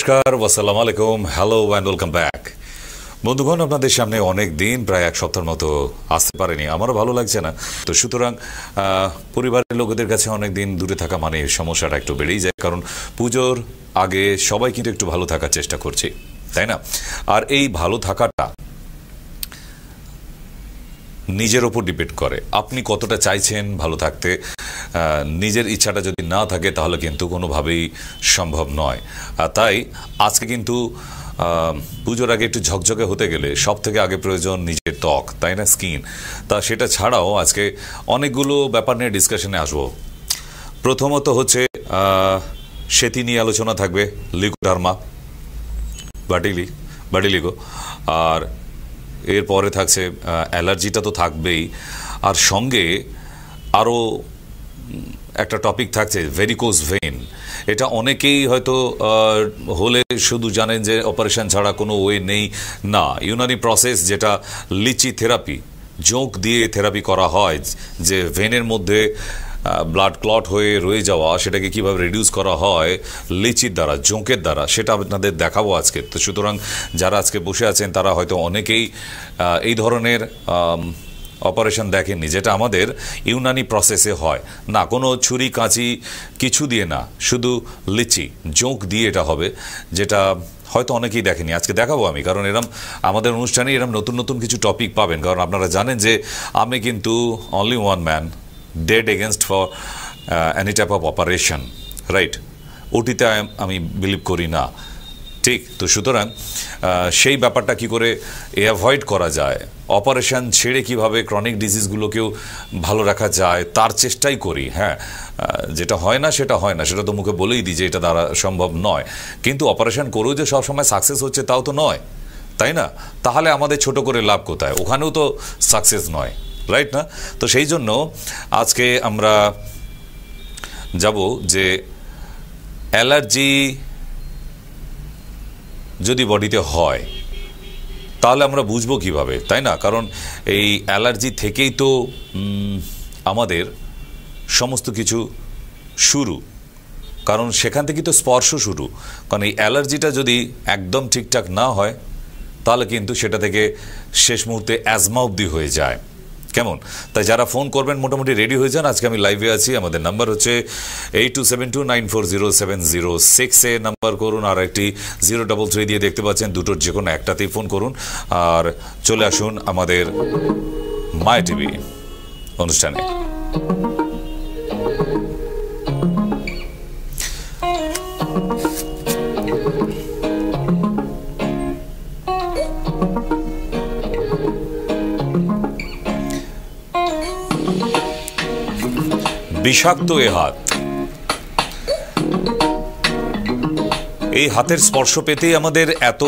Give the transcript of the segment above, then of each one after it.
নমস্কার ওয়াসালাম আলাইকুম, হ্যালো অ্যান্ড ওয়েলকাম ব্যাক বন্ধুগণ, আপনাদের সামনে অনেক দিন, প্রায় এক সপ্তাহের মতো আসতে পারেনি, আমারও ভালো লাগছে না। তো সুতরাং পরিবারের লোকেদের কাছে অনেক দিন দূরে থাকা মানে সমস্যাটা একটু বেড়েই যায়, কারণ পুজোর আগে সবাই কিন্তু একটু ভালো থাকার চেষ্টা করছি, তাই না? আর এই ভালো থাকাটা নিজের ওপর ডিপেন্ড করে। আপনি কতটা চাইছেন ভালো থাকতে নিজের ইচ্ছাটা যদি না থাকে তাহলে কিন্তু কোনোভাবেই সম্ভব নয়। আর তাই আজকে কিন্তু পুজোর আগে একটু ঝকঝকে হতে গেলে সব থেকে আগে প্রয়োজন নিজের ত্বক, তাই না স্কিন তা সেটা ছাড়াও আজকে অনেকগুলো ব্যাপার নিয়ে ডিসকাশনে আসব। প্রথমত হচ্ছে সেতি নিয়ে আলোচনা থাকবে লিকোডার্মা বাটিলি, বাটিলিগো। আর এরপরে থাকছে অ্যালার্জিটা তো থাকবেই। আর সঙ্গে আরও একটা টপিক থাকছে ভেরিকোজ ভেন এটা অনেকেই হয়তো হলে শুধু জানেন যে অপারেশন ছাড়া কোনো ওয়ে নেই। না, ইউনানি প্রসেস যেটা লিচি থেরাপি জোঁক দিয়ে থেরাপি করা হয়, যে ভেনের মধ্যে ব্লাড ক্লট হয়ে রয়ে যাওয়া, সেটাকে কীভাবে রিডিউস করা হয়, লিচির দ্বারা, জোঁকের দ্বারা, সেটা আপনাদের দেখাবো আজকে। তো সুতরাং যারা আজকে বসে আছেন, তারা হয়তো অনেকেই এই ধরনের অপারেশন দেখেননি, যেটা আমাদের ইউনানি প্রসেসে হয়। না, কোনো ছুরি, কাঁচি কিছু দিয়ে না, শুধু লিচি, জোঁক দিয়ে এটা হবে, যেটা হয়তো অনেকেই দেখেনি আজকে দেখাবো আমি, কারণ এরম আমাদের অনুষ্ঠানে এরম নতুন নতুন কিছু টপিক পাবেন, কারণ আপনারা জানেন যে আমি কিন্তু only one man dead against for any type of operation right ওটিতে আমি বিলিভ করি না। ঠিক, তো সুতরাং সেই ব্যাপারটা কি করে অ্যাভয়েড করা যায়? অপারেশন ছেড়ে কীভাবে ক্রনিক ডিজিজগুলোকেও ভালো রাখা যায়, তার চেষ্টাই করি হ্যাঁ। যেটা হয় না, সেটা হয় না, সেটা তো মুখে বলেই দিই যে এটা দ্বারা সম্ভব নয়। কিন্তু অপারেশন করেও যে সবসময় সাকসেস হচ্ছে, তাও তো নয়, তাই না? তাহলে আমাদের ছোট করে লাভ কোথায়? ওখানেও তো সাকসেস নয়। রাইট না? তো সেই জন্য আজকে আমরা যাব যে অ্যালার্জি যদি বডিতে হয়, তাহলে আমরা বুঝব কীভাবে, তাই না? কারণ এই অ্যালার্জি থেকেই তো আমাদের সমস্ত কিছু শুরু। কারণ সেখান থেকেই তো স্পর্শ শুরু। কারণ এই অ্যালার্জিটা যদি একদম ঠিকঠাক না হয়, তাহলে কিন্তু সেটা থেকে শেষ মুহূর্তে অ্যাজমা অবধি হয়ে যায়। কেমন? তাই যারা ফোন করবেন, মোটামুটি রেডি হয়ে যান। আজকে আমি লাইভে আছি। আমাদের নাম্বার হচ্ছে eight two seven two nine four zero seven zero সিক্সে নাম্বার করুন। আর একটি জিরো ডবল থ্রি দিয়ে দেখতে পাচ্ছেন, দুটোর যে কোনো একটাতেই ফোন করুন। আর চলে আসুন আমাদের মায় টিভি অনুষ্ঠানে। বিষাক্ত এ হাত। এই হাতের স্পর্শ পেতেই আমাদের এত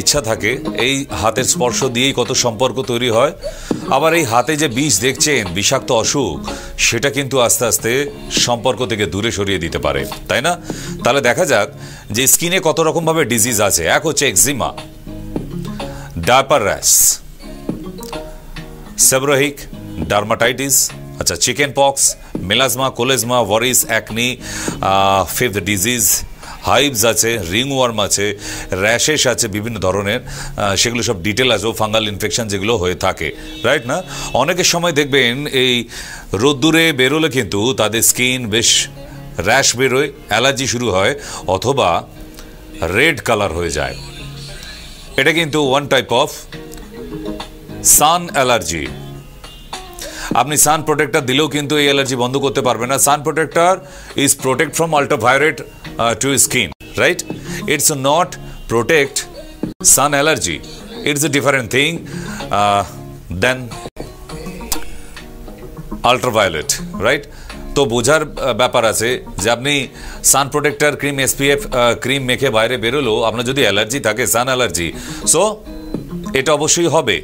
ইচ্ছা থাকে। এই হাতের স্পর্শ দিয়েই কত সম্পর্ক তৈরি হয়। আবার এই হাতে যে বিষ দেখছেন, বিষাক্ত অসুখ, সেটা কিন্তু আস্তে আস্তে সম্পর্ক থেকে দূরে সরিয়ে দিতে পারে, তাই না? তাহলে দেখা যাক যে স্কিনে কত রকমভাবে ডিজিজ আছে। এক হচ্ছে eczema diaper rash seborrheic dermatitis আচ্ছা chicken pox melasma chloasma warts acne fifth disease হাইভস আছে রিংওয়ার্ম আছে র্যাশেস আছে, বিভিন্ন ধরনের সেগুলো সব ডিটেল আছে ফাঙ্গাল ইনফেকশন যেগুলো হয়ে থাকে রাইট না? অনেকের সময় দেখবেন এই রোদ্দুরে বেরোলে কিন্তু তাদের স্কিন বেশ র্যাশ বেরোয় অ্যালার্জি শুরু হয়, অথবা রেড কালার হয়ে যায়। এটা কিন্তু one type of sun allergy আপনি সান প্রোটেক্টর দিলেও কিন্তু এই অ্যালার্জি বন্ধ করতে পারবে না। Sun protector is protect from ultraviolet to skin right it's not protect sun allergy it's a different thing then ultraviolet right তো বোঝার ব্যাপার আছে যে আপনি sun protector cream SPF cream মেখে বাইরে বেরোলেও আপনার যদি অ্যালার্জি থাকে সান অ্যালার্জি সো এটা অবশ্যই হবে।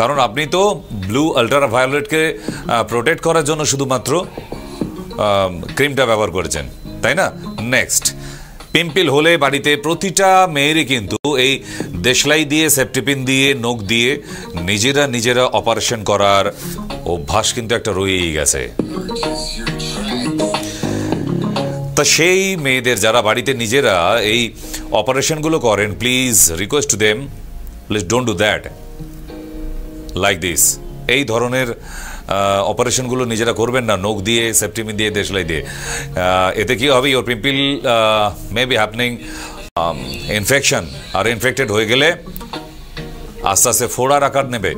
কারণ আপনি তো ব্লু আল্ট্রা ভায়োলেটকে প্রোটেক্ট করার জন্য শুধুমাত্র ক্রিমটা ব্যবহার করেছেন, তাই না? নেক্সট পিম্পল হলে বাড়িতে প্রতিটা মেয়েরই কিন্তু এই দেশলাই দিয়ে সেপটিপিন দিয়ে, নখ দিয়ে নিজেরা নিজেরা অপারেশন করার অভ্যাস কিন্তু একটা রয়েই গেছে। তা সেই মেয়েদের যারা বাড়িতে নিজেরা এই অপারেশনগুলো করেন please request to them please don't do that like this এই ধরনের অপারেশনগুলো নিজেরা করবেন না। নখ দিয়ে সেপ্টিমিন দিয়ে, দেশলাই দিয়ে। এতে কি হবে? Your pimple may be happening infection R infected হয়ে গেলে আস্তে আস্তে ফোড়ার আকার নেবে।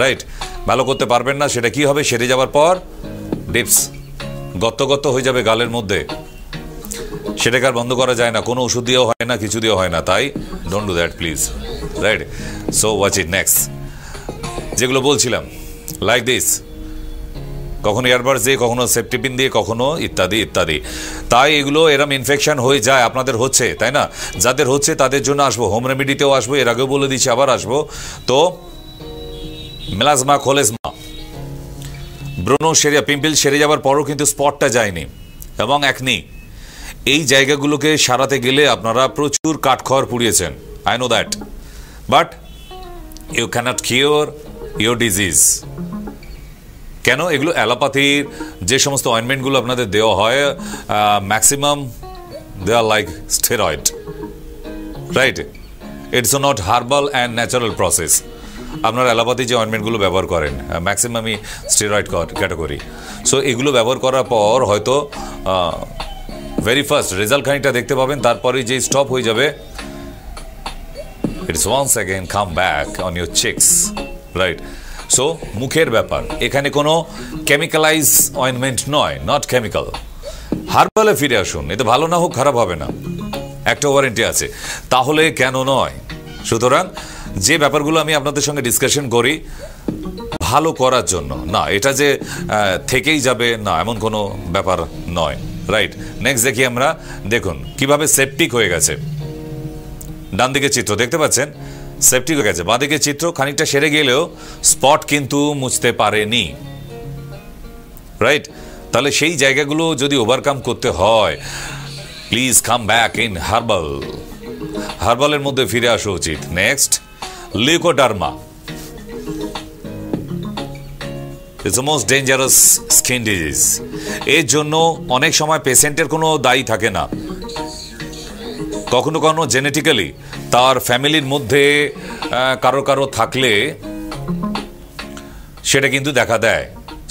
রাইট ভালো করতে পারবেন না, সেটা কি হবে? সেরে যাওয়ার পর ডিপস গত্ত গত্ত হয়ে যাবে গালের মধ্যে। সেটাকে আর বন্ধ করা যায় না। কোনো ওষুধ দিয়েও হয় না, কিছু দিয়েও হয় না। তাই don't do that please right so watch it next যেগুলো বলছিলাম লাইক দিস কখনো ইয়ারবাডস দিয়ে, কখনো সেপ্টিপিন দিয়ে, কখনো ইত্যাদি ইত্যাদি। তাই এগুলো, এরম ইনফেকশন হয়ে যায়, আপনাদের হচ্ছে, তাই না? যাদের হচ্ছে, তাদের জন্য আসব হোম রেমেডিতেও আসব, এর আগেও বলে দিচ্ছি, আবার আসব। তো মেলাজমা খোলেজমা ব্রণ সেরে পিম্পল সেরে যাওয়ার পরও কিন্তু স্পটটা যায়নি, এবং একনি এই জায়গাগুলোকে সারাতে গেলে আপনারা প্রচুর কাঠখড় পুড়িয়েছেন I know that but you can't cure your disease কেন? এগুলো অ্যালোপ্যাথির যে সমস্ত অয়েনমেন্টগুলো আপনাদের দেওয়া হয় maximum they are like steroid right it's not herbal and natural process আপনার অ্যালোপ্যাথি যে অয়েনমেন্টগুলো ব্যবহার করেন ম্যাক্সিমামই স্টেরয়েড ক্যাটাগরি সো এগুলো ব্যবহার করার পর হয়তো ভেরি ফার্স্ট রেজাল্ট খানিকটা দেখতে পাবেন তারপরে যে স্টপ হয়ে যাবে it's once again come back on your cheeks right so মুখের ব্যাপার। এখানে কোনো কেমিক্যালাইজ অয়েনমেন্ট নয় নট কেমিক্যাল হার্বালে ফিরে আসুন। এতে ভালো না হোক, খারাপ হবে না। একটা ওয়ারেন্টি আছে। তাহলে কেন নয়? সুতরাং, যে ব্যাপারগুলো আমি আপনাদের সঙ্গে ডিসকাশন করি, ভালো করার জন্য। না, এটা যে থেকেই যাবে, না, এমন কোনো ব্যাপার নয়। রাইট নেক্সট দেখি আমরা, দেখুন, কীভাবে সেপটিক হয়ে গেছে। ডান দিকে চিত্র, দেখতে পাচ্ছেন? সেফটি হয়ে গেছে। বাঁদিকে চিত্র খানিকটা সেরে গেলেও স্পট কিন্তু মুছতে পারেনি। রাইট? তাহলে সেই জায়গাগুলো যদি ওভারকাম করতে হয় please come back in herbal হার্বালের মধ্যে ফিরে আসা উচিত। Next leucoderma it's most dangerous skin disease এর জন্য অনেক সময় পেশেন্টের কোনো দায়ী থাকে না। কখনো কখনো জেনেটিক্যালি তার ফ্যামিলির মধ্যে কারও কারও থাকলে সেটা কিন্তু দেখা দেয়।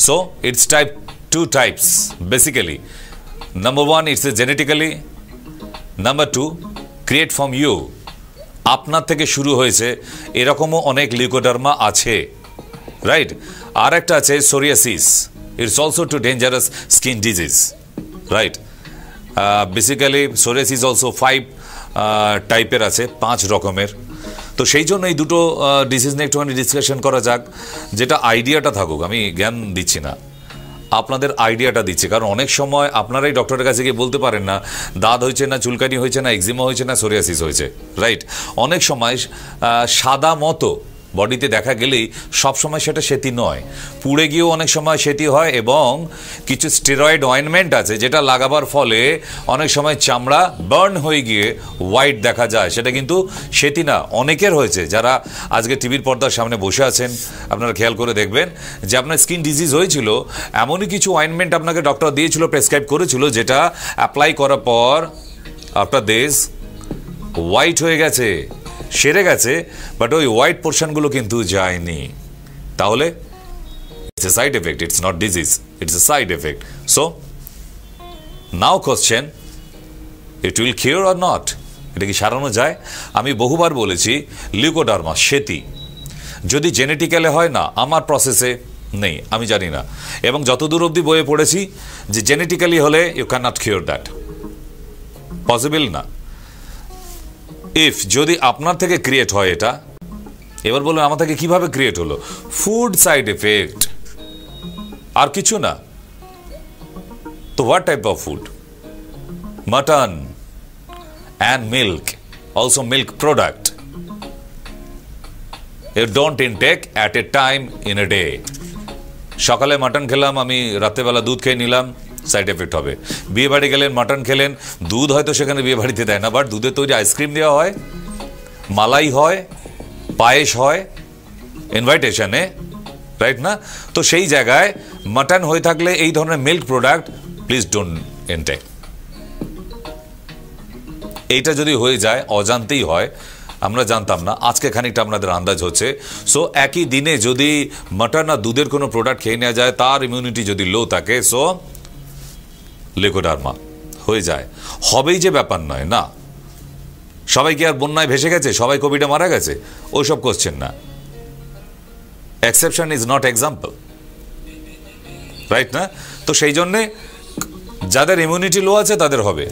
So it's type two types basically number one it's a genetically number two create from you আপনার থেকে শুরু হয়েছে, এরকমও অনেক লিউকোডার্মা আছে রাইট আর একটা আছে psoriasis it's also too dangerous skin disease right basically psoriasis also five টাইপের আছে, পাঁচ রকমের। তো সেই জন্য এই দুটো ডিসিজ নিয়ে একটুখানি ডিসকাশন করা যাক, যেটা আইডিয়াটা থাকুক, আমি জ্ঞান দিচ্ছি না। আপনাদের আইডিয়াটা দিচ্ছে, কারণ অনেক সময় আপনারাই ডক্টরের কাছে গিয়ে বলতে পারেন না, দাঁত হয়েছে না, চুলকানি হয়েছে না এক্সিমা হয়েছে না সোরিয়াসিস হয়েছে রাইট অনেক সময় সাদা মতো বডিতে দেখা গেলেই সব সময় সেটা সেতি নয়। পুড়ে গিয়েও অনেক সময় সেটি হয় এবং কিছু স্টেরয়েড অয়েনমেন্ট আছে যেটা লাগাবার ফলে অনেক সময় চামড়া বার্ন হয়ে গিয়ে হোয়াইট দেখা যায়। সেটা কিন্তু সেটি না, অনেকের হয়েছে। যারা আজকে টিভির পর্দার সামনে বসে আছেন, আপনারা খেয়াল করে দেখবেন যে আপনার স্কিন ডিজিজ হয়েছিল, এমনই কিছু অয়েনমেন্ট আপনাকে ডক্টর দিয়েছিল, প্রেসক্রাইব করেছিল, যেটা অ্যাপ্লাই করার পর আপনার দেশ হোয়াইট হয়ে গেছে। সেরে গেছে বাট ওই হোয়াইট পোর্শনগুলো কিন্তু যায়নি। তাহলে it's a side effect it's not disease it's a side effect so now question it will cure or not এটা কি সারানো যায়? আমি বহুবার বলেছি লিউকোডার্মা সেতি। যদি জেনেটিক্যালে হয় না, আমার প্রসেসে নেই, আমি জানি না। এবং যতদূর অবধি বইয়ে পড়েছি, যে জেনেটিক্যালি হলে you can not cure that possible না। ইফ যদি আপনার থেকে ক্রিয়েট হয় এটা, এবার বলুন আমার থেকে কীভাবে ক্রিয়েট হলো? ফুড সাইড এফেক্ট আর কিছু না। তো what type of food mutton and milk also milk product don't intake at a time in a day সকালে মাটন খেলাম, আমি রাত্রেবেলা দুধ খেয়ে নিলাম। সাইড এফেক্ট হবে। বিয়ে বাড়ি গেলেন মাটন খেলেন, দুধ হয়তো সেখানে বিয়ে বাড়িতে দেয় না বাট দুধের তৈরি আইসক্রিম দেওয়া হয়, মালাই হয়, পায়েস হয় ইনভাইটেশনে রাইট না? তো সেই জায়গায় মাটন হয়ে থাকলে এই ধরনের milk product please don't intake এইটা যদি হয়ে যায়, অজান্তেই হয়, আমরা জানতাম না, আজকে খানিকটা আপনাদের আন্দাজ হচ্ছে। সো একই দিনে যদি মাটন আর দুধের কোনো প্রোডাক্ট খেয়ে নেওয়া যায়, তার ইমিউনিটি যদি লো থাকে সো লেকোডার্মা হয়ে যায়। হবেই যে ব্যাপার নয়, না? সবাই কি আর বন্যায় ভেসে গেছে? সবাই কোভিডে মারা গেছে? ওইসব কোশ্চেন না। Exception is not example right না? তো সেই জন্যে যাদের ইমিউনিটি লো আছে, তাদের হবে।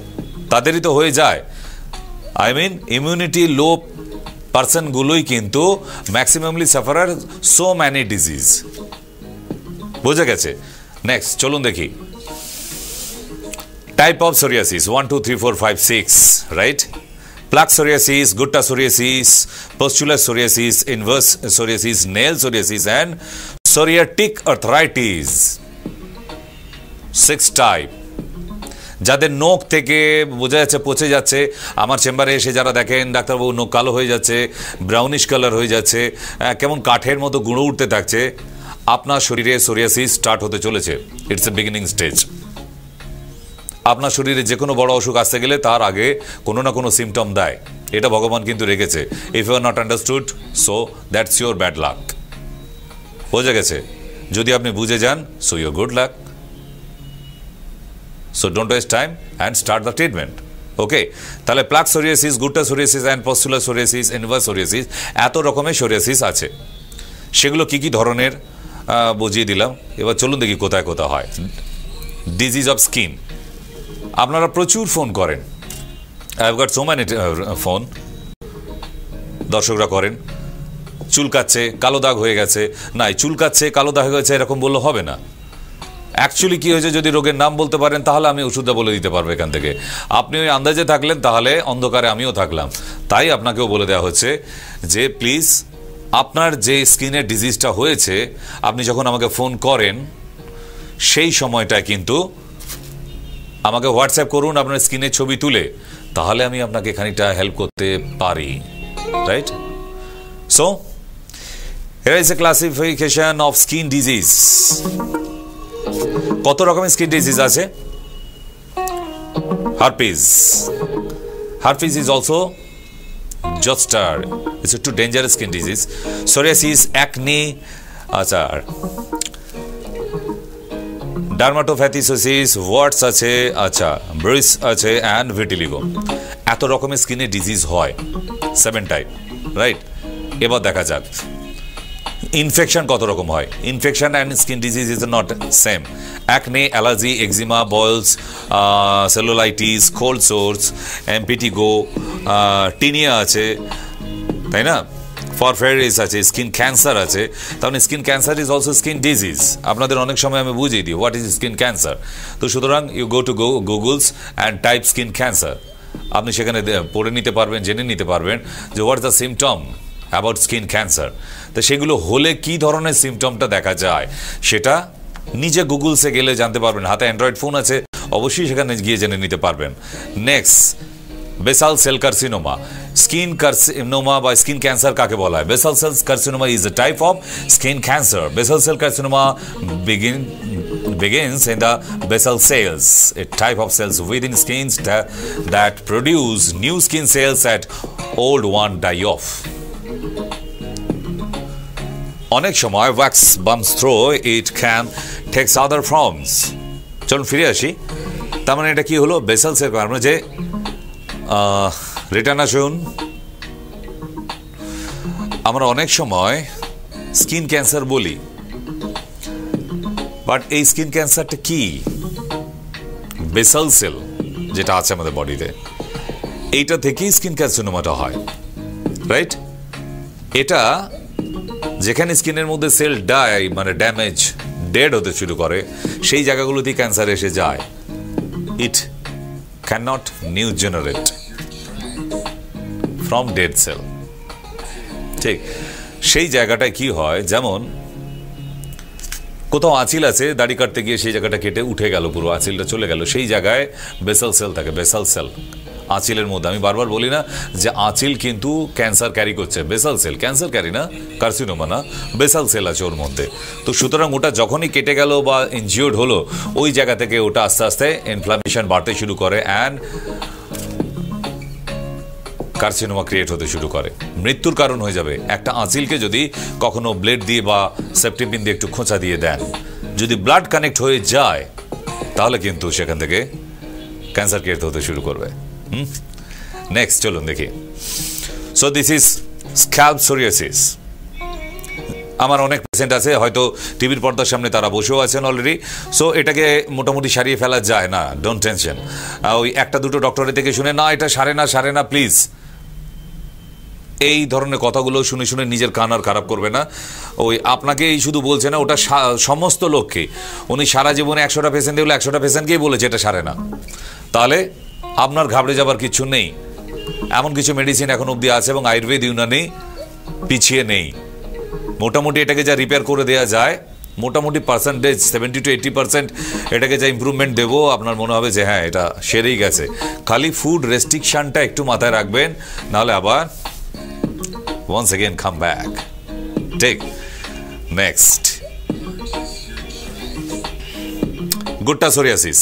তাদেরই তো হয়ে যায়। আই মিন ইমিউনিটি লো পার্সনগুলোই কিন্তু maximumly sufferer so many disease বোঝা গেছে? নেক্সট চলুন দেখি। Type of psoriasis one two three four five six right plaque psoriasis, gutta psoriasis, pustular psoriasis, inverse psoriasis, nail psoriasis, and psoriatic arthritis. Six type. যাদের নোখ থেকে বোঝা যাচ্ছে পচে যাচ্ছে আমার চেম্বারে এসে যারা দেখেন ডাক্তারবাবু নোখ কালো হয়ে যাচ্ছে ব্রাউনিশ কালার হয়ে যাচ্ছে কেমন কাঠের মতো গুঁড়ো উঠতে থাকছে আপনার শরীরে সোরিয়াসিস স্টার্ট হতে চলেছে ইটস এ বিগিনিং স্টেজ আপনার শরীরে যে কোনো বড় অসুখ আসতে গেলে তার আগে কোনো না কোনো সিমটম দেয়। এটা ভগবান কিন্তু রেখেছে। If you are not understood so that's your bad luck বোঝা গেছে? যদি আপনি বুঝে যান so your good luck so don't waste time and start the treatment okay তাহলে plaque psoriasis gutta psoriasis and pustular psoriasis inverse psoriasis এত রকমের psoriasis আছে। সেগুলো কি কি ধরনের? বুঝিয়ে দিলাম। এবার চলুন দেখি কোথায় কোথায় হয়। ডিজিজ অফ স্কিন আপনারা প্রচুর ফোন করেন। আই সো ম্যানি ফোন দর্শকরা করেন। চুলকাচ্ছে, কালো দাগ হয়ে গেছে। নাই, চুলকাচ্ছে, কালো দাগ হয়ে গেছে, এরকম বললে হবে না। অ্যাকচুয়ালি কী হয়েছে, যদি রোগের নাম বলতে পারেন, তাহলে আমি ওষুধটা বলে দিতে পারব এখান থেকে। আপনি ওই আন্দাজে থাকলেন, তাহলে অন্ধকারে আমিও থাকলাম। তাই আপনাকেও বলে দেওয়া হচ্ছে যে প্লিজ আপনার যে স্কিনের ডিজিজটা হয়েছে, আপনি যখন আমাকে ফোন করেন, সেই সময়টায় কিন্তু আমাকে হোয়াটসঅ্যাপ করুন, আপনার স্ক্রিনের ছবি তুলে, তাহলে আমি আপনাকে খানিকটা হেল্প করতে পারি right so here is a classification of skin disease কত রকমের স্কিন ডিজিজ আছে? Herpes herpes is also zoster it's too dangerous skin disease psoriasis acne আচ্ছা ডার্মাটোফ্যাথিসোসিস ওয়ার্ডস আছে আচ্ছা ব্রিস আছে অ্যান্ড ভিটিলিগো এত রকমের স্কিনে ডিজিজ হয় সেভেন টাইপ রাইট এবার দেখা যাক। ইনফেকশন কত রকম হয়? Infection and skin disease is not same acne allergy eczema boils cellulitis cold sores impetigo tinea আছে, তাই না? ফরফেরিস আছে স্কিন ক্যান্সার আছে। তাহলে skin cancer is also skin disease আপনাদের অনেক সময় আমি বুঝিয়ে দিই হোয়াট ইজ স্কিন ক্যান্সার তো সুতরাং you go to go googles and type skin cancer আপনি সেখানে পড়ে নিতে পারবেন, জেনে নিতে পারবেন যে what the symptom about skin cancer তো সেগুলো হলে কি ধরনের সিমটমটা দেখা যায়, সেটা নিজে গুগলসে গেলে জানতে পারবেন। হাতে অ্যান্ড্রয়েড ফোন আছে, অবশ্যই সেখানে গিয়ে জেনে নিতে পারবেন। Next basal cell carcinoma skin carcinoma বা স্কিন ক্যান্সার কাকে বলা হয়? Basal cell carcinoma is a type of skin cancer basal cell carcinoma begin begins in the basal cells, a type of cells within skins that, that produce new skin cells that old one die off. অনেক সময় wax balms throw it can takes other forms চলুন ফিরে আসি। তার মানে এটা কি হলো? বেসাল সেল মানে যে রিটার্ন আসুন। আমরা অনেক সময় স্কিন ক্যান্সার বলি। বাট এই স্কিন ক্যান্সারটা কি? বেসাল সেল, যেটা আছে আমাদের বডিতে। এইটা থেকেই স্কিন ক্যান্সারনোমাটা হয়, রাইট? এটা যেখানে স্কিনের মধ্যে সেল ডাই মানে ড্যামেজ, ডেড হতে শুরু করে, সেই জায়গাগুলোতেই ক্যান্সার এসে যায়। It can new generate. From dead cell. ঠিক, সেই জায়গাটায় কি হয়, যেমন কোথাও আঁচিল আছে, দাড়ি কাটতে গিয়ে সেই জায়গাটা কেটে উঠে গেল পুরো, আঁচিলটা চলে গেল, সেই জায়গায় বেসাল সেল থাকে বেসাল সেল আঁচিলের মধ্যে। আমি বারবার বলি না যে আঁচিল কিন্তু ক্যান্সার ক্যারি করছে, বেসাল সেল। ক্যান্সার ক্যারি না, কার্সিনোমা না, বেসাল সেল আছে ওর মধ্যে। তো সুতরাং ওটা যখনই কেটে গেল বা ইনজিওর্ড হলো, ওই জায়গা থেকে ওটা আস্তে আস্তে ইনফ্লামেশন বাড়তে শুরু করে অ্যান্ড কার্সিনোমা ক্রিয়েট হতে শুরু করে। মৃত্যুর কারণ হয়ে যাবে। একটা আঁচিলকে যদি কখনো ব্লেড দিয়ে বা সেপ্টিপিন দিয়ে একটু খোঁচা দিয়ে দেন, যদি ব্লাড কানেক্ট হয়ে যায়, তাহলে কিন্তু সেখান থেকে ক্যান্সার ক্রিয়েট হতে শুরু করবে। হুম? নেক্সট চলুন দেখি। So this is scalp psoriasis আমার অনেক পেশেন্ট আছে, হয়তো টিভির পর্দার সামনে তারা বসেও আছেন অলরেডি সো এটাকে মোটামুটি সারিয়ে ফেলা যায় না ডোন্ট টেনশন ওই একটা দুটো ডক্টরের থেকে শুনে, না, এটা সারে না সারে না প্লিজ এই ধরনের কথাগুলো শুনে শুনে নিজের কান আর খারাপ করবে না। ওই আপনাকেই শুধু বলছে না, ওটা সমস্ত লোককে। উনি সারা জীবনে একশোটা পেশেন্ট দেখলে একশোটা পেশেন্টকেই বলেছে, এটা সারে না। তাহলে আপনার ঘাবড়ে যাবার কিছু নেই এমন কিছু মেডিসিন এখন অবধি আছে এবং আয়ুর্বেদ ইউনানি পিছিয়ে নেই মোটামুটি এটাকে যা রিপেয়ার করে দেওয়া যায়, মোটামুটি percentage seventy to eighty percent এটাকে যা ইম্প্রুভমেন্ট দেবো, আপনার মনে হবে যে হ্যাঁ এটা সেরেই গেছে খালি ফুড রেস্ট্রিকশানটা একটু মাথায় রাখবেন, নাহলে আবার once again come back. Take next. Gutta psoriasis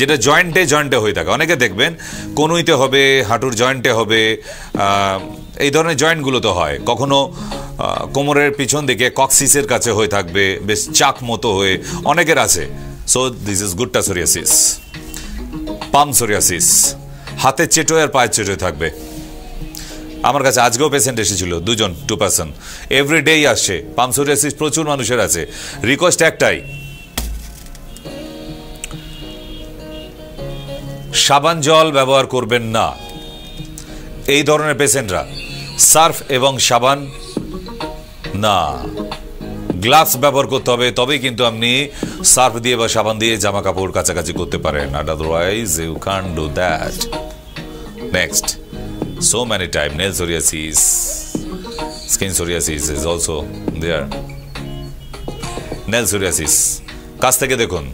যেটা জয়েন্টে জয়েন্টে হয়ে থাকে। অনেকে দেখবেন, কনুইতে হবে, হাঁটুর জয়েন্টে হবে এই ধরনের জয়েন্টগুলো তো হয়। কখনো কোমরের পিছন দিকে কক্সিসের কাছে হয়ে থাকবে, বেশ চাক মতো হয়ে। অনেকের আছে। So this is gutta psoriasis palm psoriasis হাতের চেটোয় আর পায়ের চেটোয় থাকবে। আমার কাছে আজকেও পেশেন্ট এসেছিল, দুজন টু পার্সন এভরিডেই আসছে আসছে পামসোরিয়াসিস প্রচুর মানুষের আছে। রিকোয়েস্ট একটাই সাবান জল ব্যবহার করবেন না। এই ধরনের পেশেন্টরা সার্ফ এবং সাবান না। গ্লাভস ব্যবহার করতে হবে, তবেই কিন্তু আপনি সার্ফ দিয়ে বা সাবান দিয়ে জামা কাপড় কাছাকাছি করতে পারেন। Otherwise you can do that next so many types nail psoriasis, skin psoriasis is also there. Nail psoriasis, কাছ থেকে দেখুন।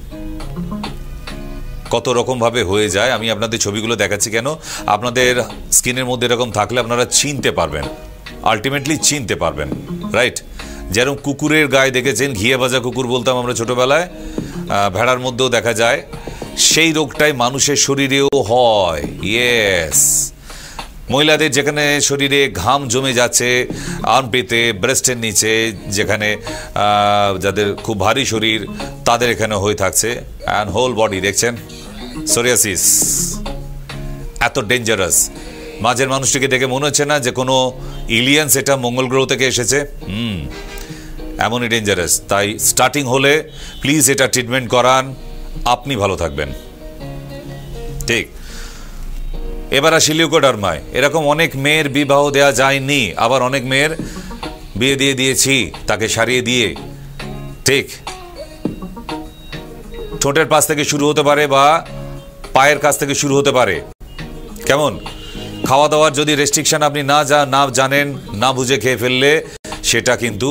কত রকমভাবে হয়ে যায়, আমি আপনাদের ছবিগুলো দেখাচ্ছি কেন? আপনাদের স্কিনের মধ্যে এরকম থাকলে আপনারা চিনতে পারবেন আলটিমেটলি চিনতে পারবেন রাইট যেরকম কুকুরের গায়ে দেখেছেন, ঘিয়ে ভাজা কুকুর বলতাম আমরা ছোটোবেলায় ভেড়ার মধ্যেও দেখা যায়, সেই রোগটাই মানুষের শরীরেও হয় ইয়েস মহিলাদের যেখানে শরীরে ঘাম জমে যাচ্ছে আর্মপিতে ব্রেস্টের নিচে, যেখানে যাদের খুব ভারী শরীর, তাদের এখানে হয়ে থাকছে। অ্যান্ড হোল বডি দেখছেন? সোরিয়াসিস এত ডেঞ্জারাস মাঝের মানুষটিকে দেখে মনে হচ্ছে না যে কোনো ইলিয়ান্স এটা মঙ্গল গ্রহ থেকে এসেছে? হুম, এমনই ডেঞ্জারাস তাই স্টার্টিং হলে প্লিজ এটা ট্রিটমেন্ট করান। আপনি ভালো থাকবেন। ঠিক। এবার আসি লিউকোডার্মায়। এরকম অনেক মেয়ের বিবাহ দেওয়া যায়নি, আবার অনেক মেয়ের বিয়ে দিয়ে দিয়েছি, তাকে সারিয়ে দিয়ে। ঠিক। ঠোঁটের পাশ থেকে শুরু হতে পারে বা পায়ের কাছ থেকে শুরু হতে পারে। কেমন? খাওয়া দাওয়ার যদি রেস্ট্রিকশন আপনি না যা, না জানেন, না বুঝে খেয়ে ফেললে, সেটা কিন্তু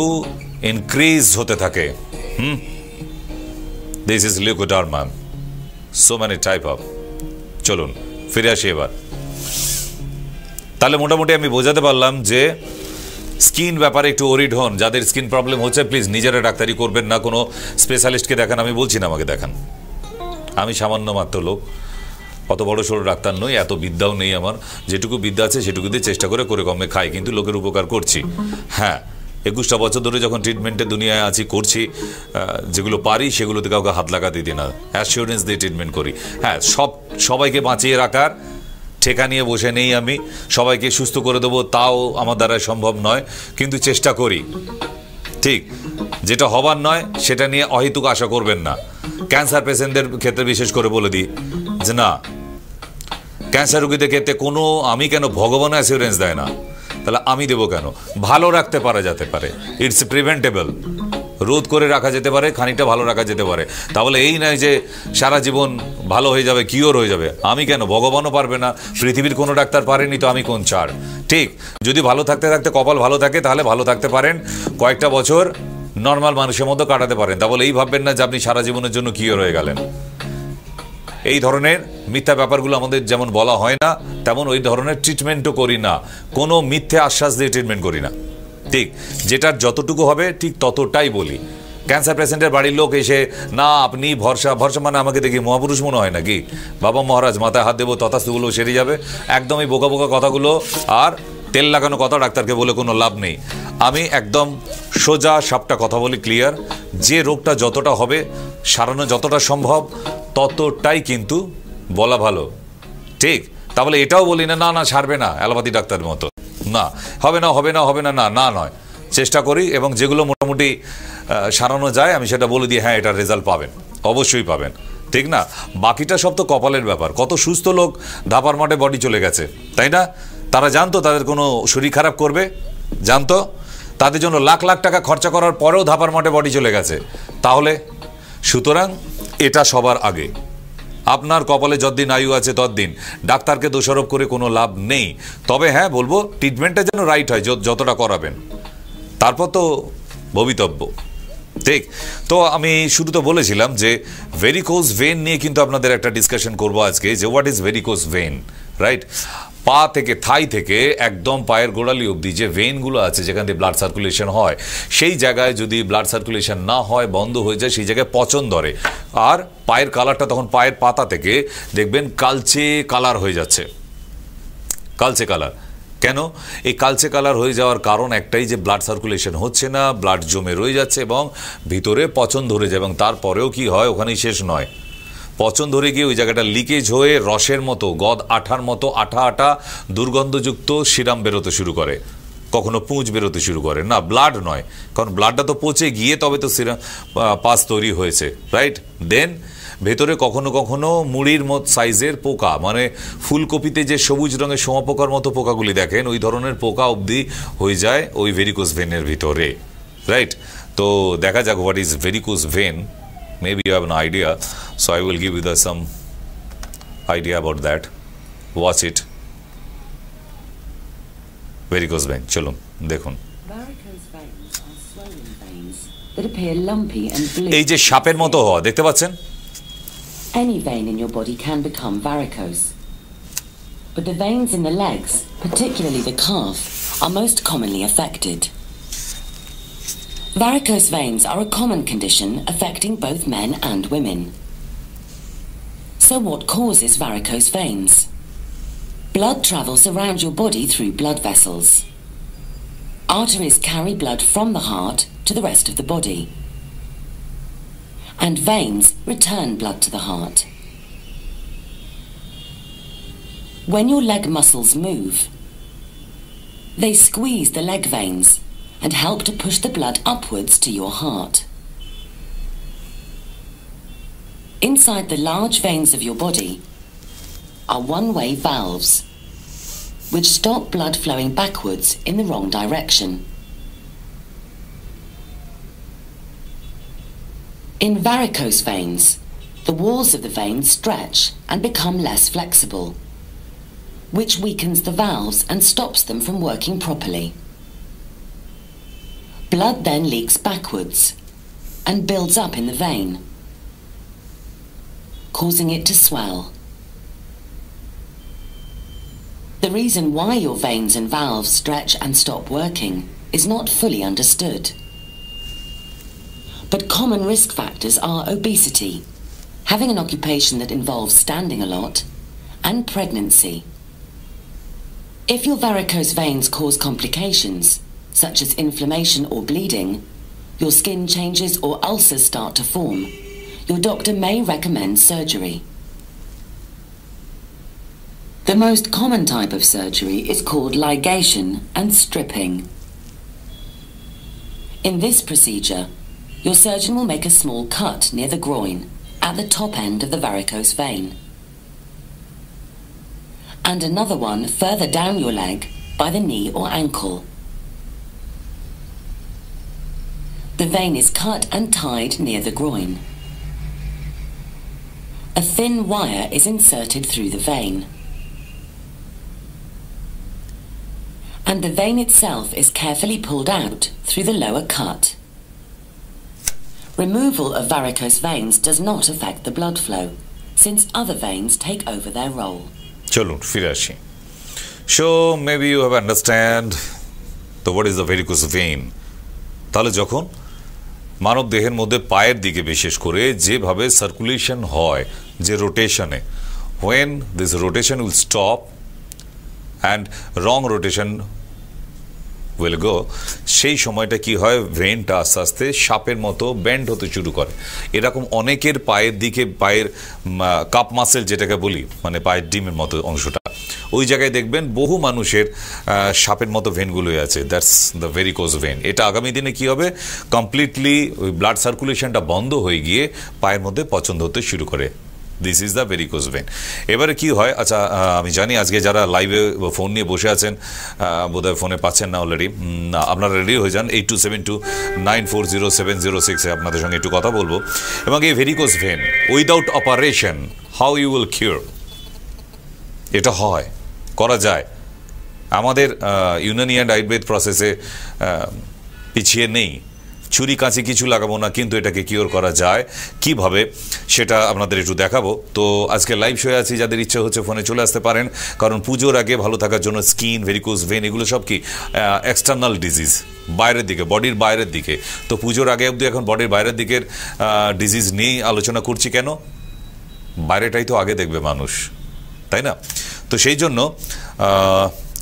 ইনক্রিজ হতে থাকে। হুম? This is leucoderma so many type of চলুন, ফিরে আসি এবার। তাহলে মোটামুটি আমি বোঝাতে পারলাম যে স্কিন ব্যাপারে একটু ওরিড হন। যাদের স্কিন প্রবলেম হচ্ছে, প্লিজ নিজেরা ডাক্তারি করবেন না, কোনো স্পেশালিস্টকে দেখান, আমি বলছি না আমাকে দেখান। আমি সামান্য মাত্র লোক, অত বড় সড়ো ডাক্তার নই, এত বিদ্যাও নেই আমার। যেটুকু বিদ্যা আছে সেটুকু দিয়ে চেষ্টা করে করে কমে খাই, কিন্তু লোকের উপকার করছি। হ্যাঁ একুশটা বছর ধরে যখন ট্রিটমেন্টে দুনিয়ায় আছি, করছি যেগুলো পারি সেগুলোতে কাউকে হাত লাগাতে দিই না। অ্যাসিওরেন্স দিয়ে ট্রিটমেন্ট করি। হ্যাঁ সব, সবাইকে বাঁচিয়ে রাখার ঠেকা নিয়ে বসে নেই আমি। সবাইকে সুস্থ করে দেবো, তাও আমার দ্বারা সম্ভব নয়, কিন্তু চেষ্টা করি। ঠিক, যেটা হবার নয়, সেটা নিয়ে অহেতুক আশা করবেন না। ক্যান্সার পেশেন্টদের ক্ষেত্রে বিশেষ করে বলে দিই যে না, ক্যান্সার রোগীদের ক্ষেত্রে কোনো আমি কেন ভগবান অ্যাসিওরেন্স দেয় না? তাহলে আমি দেবো কেন? ভালো রাখতে পারা, যেতে পারে। ইটস প্রিভেন্টেবল রোধ করে রাখা যেতে পারে, খানিকটা ভালো রাখা যেতে পারে। তাহলে এই নয় যে সারা জীবন ভালো হয়ে যাবে কিওর হয়ে যাবে। আমি কেন? ভগবানও পারবে না, পৃথিবীর কোনো ডাক্তার পারেনি তো আমি কোন ছাড়? ঠিক, যদি ভালো থাকতে থাকতে কপাল ভালো থাকে, তাহলে ভালো থাকতে পারেন। কয়েকটা বছর নর্মাল মানুষের মতো কাটাতে পারেন। তাহলে এই ভাববেন না যে আপনি সারা জীবনের জন্য কিওর হয়ে গেলেন। এই ধরনের মিথ্যা ব্যাপারগুলো আমাদের যেমন বলা হয় না, তেমন ওই ধরনের ট্রিটমেন্টও করি না। কোনো মিথ্যে আশ্বাস দিয়ে ট্রিটমেন্ট করি না। ঠিক যেটার যতটুকু হবে ঠিক ততটাই বলি। ক্যান্সার পেশেন্টের বাড়ির লোক এসে, না, আপনি ভরসা ভরসা মানে আমাকে দেখি মহাপুরুষ মনে হয় নাকি? বাবা মহারাজ মাথায় হাত দেবো তথাস্তুগুলো সেরে যাবে। একদমই বোকা বোকা কথাগুলো, আর তেল লাগানো কথা ডাক্তারকে বলে কোনো লাভ নেই। আমি একদম সোজা সাপটা কথা বলি, ক্লিয়ার। যে রোগটা যতটা হবে, সারানো যতটা সম্ভব, ততটাই কিন্তু বলা ভালো। ঠিক, তাহলে এটাও বলি না না না, সারবে না, অ্যালোপ্যাথি ডাক্তারের মতো। না। হবে না হবে না হবে না না না নয়। চেষ্টা করি এবং যেগুলো মোটামুটি সারানো যায়, আমি সেটা বলে দিই হ্যাঁ এটা রেজাল্ট পাবেন। অবশ্যই পাবেন। ঠিক না? বাকিটা সব তো কপালের ব্যাপার। কত সুস্থ লোক ধাপার মাঠে বডি চলে গেছে, তাই না? তারা জানতো তাদের কোনো শরীর খারাপ করবে? জানতো? তাদের জন্য লাখ লাখ টাকা খরচা করার পরেও ধাপার মাঠে বডি চলে গেছে। তাহলে সুতরাং এটা সবার আগে। আপনার কপালে যতদিন আয়ু আছে ততদিন। ডাক্তারকে দোষারোপ করে কোনো লাভ নেই। তবে হ্যাঁ বলব ট্রিটমেন্টটা যেন রাইট হয়, যত- যতটা করাবেন। তারপর তো ভবিতব্য। ঠিক, তো আমি শুরুতে বলেছিলাম যে ভেরিকোজ ভেন নিয়ে কিন্তু আপনাদের একটা ডিসকাশন করব আজকে, যে what is varicose vein right পা থেকে, থাই থেকে, একদম পায়ের গোড়ালি অবধি যে ভেনগুলো আছে, যেখান থেকে ব্লাড সার্কুলেশন হয়, সেই জায়গায় যদি ব্লাড সার্কুলেশন না হয়, বন্ধ হয়ে যায়, সেই জায়গায় পচন ধরে। আর পায়ের কালারটা তখন পায়ের পাতা থেকে, দেখবেন কালচে কালার হয়ে যাচ্ছে। কালচে কালার কেন? এই কালচে কালার হয়ে যাওয়ার কারণ একটাই যে ব্লাড সার্কুলেশন হচ্ছে না ব্লাড জমে রয়ে যাচ্ছে এবং ভিতরে পচন ধরে যায় এবং তারপরেও কি হয়, ওখানেই শেষ নয়। পচন ধরে গিয়ে ওই জায়গাটা লিকেজ হয়ে রসের মতো, গদ আঠার মতো, আঠা আঠা দুর্গন্ধযুক্ত সিরাম বেরোতে শুরু করে। কখনো পুঁজ বেরোতে শুরু করে। না ব্লাড নয়, কারণ ব্লাডটা তো পচে গিয়ে তবে তো সিরাম পাস তৈরি হয়েছে রাইট দেন ভেতরে কখনো কখনো মুড়ির মত সাইজের পোকা মানে ফুলকপিতে যে সবুজ রঙের পোকার মতো পোকাগুলি দেখেন, ওই ধরনের পোকা অবধি হয়ে যায় ওই ভেরিকোস ভেনের ভিতরে রাইট তো দেখা যাক what is varicose vein maybe you have an idea so i will give you the some idea about that watch it varicose vein চলুন দেখুন এই যে সাপের মতো হওয়া দেখতে পাচ্ছেন Any vein in your body can become varicose. But the veins in the legs, particularly the calf, are most commonly affected. Varicose veins are a common condition affecting both men and women. So, what causes varicose veins? Blood travels around your body through blood vessels. Arteries carry blood from the heart to the rest of the body and veins return blood to the heart. When your leg muscles move, they squeeze the leg veins and help to push the blood upwards to your heart. Inside the large veins of your body are one way valves, which stop blood flowing backwards in the wrong direction. In varicose veins, the walls of the veins stretch and become less flexible, which weakens the valves and stops them from working properly. Blood then leaks backwards and builds up in the vein, causing it to swell. The reason why your veins and valves stretch and stop working is not fully understood. But common risk factors are obesity, having an occupation that involves standing a lot, and pregnancy. If your varicose veins cause complications, such as inflammation or bleeding, your skin changes or ulcers start to form, your doctor may recommend surgery. The most common type of surgery is called ligation and stripping. In this procedure, your surgeon will make a small cut near the groin at the top end of the varicose vein. And another one further down your leg by the knee or ankle. The vein is cut and tied near the groin. A thin wire is inserted through the vein. And the vein itself is carefully pulled out through the lower cut. Removal of varicose veins does not affect the blood flow, since other veins take over their role. চলুন ফিরে আসি so maybe you have understand তো what is the varicose vein তাহলে যখন মানব দেহের মধ্যে পায়ের দিকে বিশেষ করে যেভাবে সার্কুলেশন হয়, যে রোটেশনে when this rotation will stop and wrong rotation will go সেই সময়টা কি হয়? ভেনটা আস্তে আস্তে সাপের মতো ব্যান্ড হতে শুরু করে। এরকম অনেকের পায়ের দিকে, পায়ের কাপ মাসেল যেটাকে বলি মানে পায়ের ডিমের মতো অংশটা। ওই জায়গায় দেখবেন বহু মানুষের সাপের মতো ভেনগুলোই আছে। দ্যাটস দ্য ভেরিকোজ ভেন এটা আগামী দিনে কি হবে? কমপ্লিটলি ওই ব্লাড সার্কুলেশনটা বন্ধ হয়ে গিয়ে পায়ের মধ্যে পছন্দ হতে শুরু করে। This is the varicose vein এবারে কি হয়? আচ্ছা আমি জানি আজকে যারা লাইভে ফোন নিয়ে বসে আছেন বোধহয় ফোনে পাচ্ছেন না অলরেডি আপনারা রেডি হয়ে যান eight two seven two nine four zero seven zero সিক্সে আপনাদের সঙ্গে একটু কথা বলব। এবং এই varicose vein without operation how you will cure এটা হয়। করা যায়। আমাদের ইউনানি অ্যান্ড আয়ুর্বেদ প্রসেসে পিছিয়ে নেই। ছুরি কাঁচি কিছু লাগাবো না, কিন্তু এটাকে কিওর করা যায়। কীভাবে? সেটা আপনাদের একটু দেখাবো। তো আজকে লাইভ শোয়ে আছি, যাদের ইচ্ছে হচ্ছে ফোনে চলে আসতে পারেন। কারণ পুজোর আগে ভালো থাকার জন্য স্কিন ভেরিকোজ ভেন এগুলো সব কি এক্সটার্নাল ডিজিজ বাইরের দিকে বডির বাইরের দিকে। তো পুজোর আগে অবধি এখন বডির বাইরের দিকের ডিজিজ নিয়েই আলোচনা করছি কেন? বাইরেটাই তো আগে দেখবে মানুষ, তাই না? তো সেই জন্য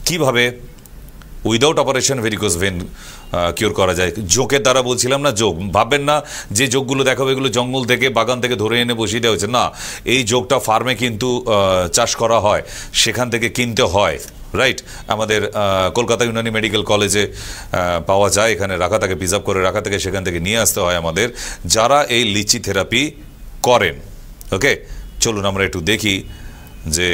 কীভাবে without operation varicose vein cure করা যায়? যোগের দ্বারা বলছিলাম না যোগ। ভাববেন না যে যোগগুলো দেখাবো, এগুলো জঙ্গল থেকে, বাগান থেকে ধরে এনে বসিয়ে দেওয়া হয়েছে। না, এই যোগটা ফার্মে কিন্তু চাষ করা হয়, সেখান থেকে কিনতে হয় রাইট আমাদের কলকাতা ইউনানি মেডিকেল কলেজে পাওয়া যায়, এখানে রাখা থাকে প্রিজার্ভ করে রাখা থেকে, সেখান থেকে নিয়ে আসতে হয় আমাদের। যারা এই লিচি থেরাপি করেন ওকে চলুন আমরা একটু দেখি যে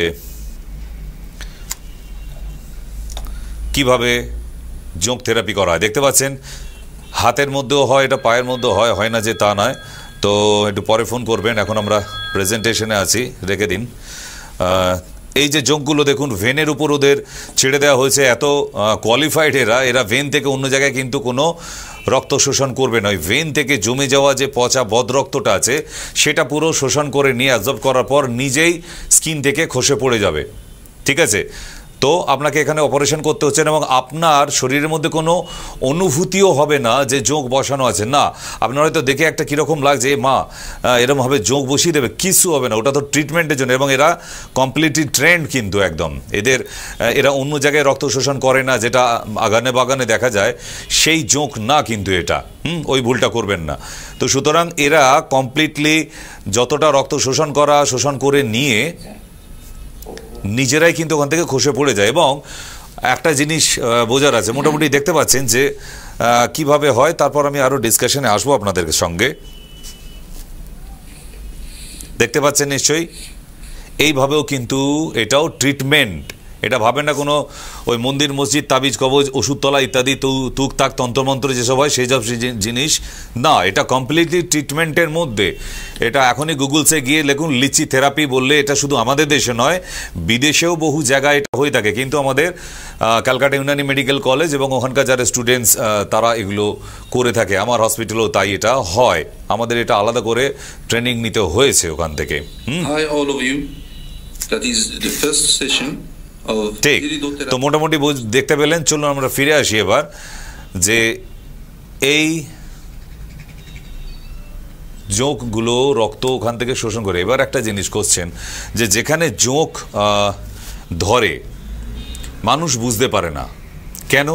কীভাবে যোগ থেরাপি করা হয়? দেখতে পাচ্ছেন, হাতের মধ্যেও হয়, এটা পায়ের মধ্যেও হয় হয় না যে তা নয়। তো একটু পরে ফোন করবেন, এখন আমরা প্রেজেন্টেশনে আছি, রেখে দিন। এই যে যোগগুলো দেখুন ভেনের উপর ওদের ছেড়ে দেওয়া হয়েছে, এত কোয়ালিফাইড এরা এরা ভেন থেকে অন্য জায়গায় কিন্তু কোনো রক্ত শোষণ করবে না। ওই ভেন থেকে জমে যাওয়া যে পচা বদ রক্তটা আছে, সেটা পুরো শোষণ করে নিয়ে অ্যাবজর্ব করার পর নিজেই স্কিন থেকে খসে পড়ে যাবে। ঠিক আছে? তো আপনাকে এখানে অপারেশন করতে হচ্ছে এবং আপনার শরীরের মধ্যে কোনো অনুভূতিও হবে না যে যোগ বসানো আছে। না, আপনার হয়তো দেখে একটা কীরকম লাগছে, মা এরমভাবে যোগ বসিয়ে দেবে, কিছু হবে না। ওটা তো ট্রিটমেন্টের জন্য এবং এরা কমপ্লিটলি ট্রেন্ড কিন্তু একদম। এদের এরা অন্য জায়গায় রক্ত শোষণ করে না, যেটা আগানে বাগানে দেখা যায়, সেই যোগ না কিন্তু এটা। হুম, ওই ভুলটা করবেন না। তো সুতরাং এরা কমপ্লিটলি যতটা রক্ত শোষণ করা, শোষণ করে নিয়ে নিজেরাই কিন্তু ওখান থেকে খসে পড়ে যায়। এবং একটা জিনিস বোঝার আছে, মোটামুটি দেখতে পাচ্ছেন যে কীভাবে হয়, তারপর আমি আরও ডিসকাশনে আসব আপনাদের সঙ্গে। দেখতে পাচ্ছেন নিশ্চয়ই? এইভাবেও কিন্তু এটাও ট্রিটমেন্ট এটা ভাবেন না কোনো ওই মন্দির, মসজিদ, তাবিজ, কবজ, ওষুধতলা ইত্যাদি তুক তাক, তন্ত্রমন্ত্র যেসব হয় সেই সব জিনিস না, এটা কমপ্লিটলি ট্রিটমেন্টের মধ্যে। এটা এখনই গুগলসে গিয়ে লেখুন, লিচি থেরাপি বললে এটা শুধু আমাদের দেশে নয়, বিদেশেও বহু জায়গায় এটা হয়ে থাকে। কিন্তু আমাদের ক্যালকাটা ইউনানি মেডিকেল কলেজ এবং ওখানকার যারা স্টুডেন্টস তারা এগুলো করে থাকে। আমার হসপিটালেও তাই এটা হয়। আমাদের এটা আলাদা করে ট্রেনিং নিতে হয়েছে ওখান থেকে। হুম? That is the first session. ঠিক তো মোটামুটি দেখতে পেলেন চলুন আমরা ফিরে আসি এবার যে এই জোঁকগুলো রক্ত ওখান থেকে শোষণ করে। এবার একটা জিনিস করছেন যে যেখানে জোঁক ধরে মানুষ বুঝতে পারে না। কেন?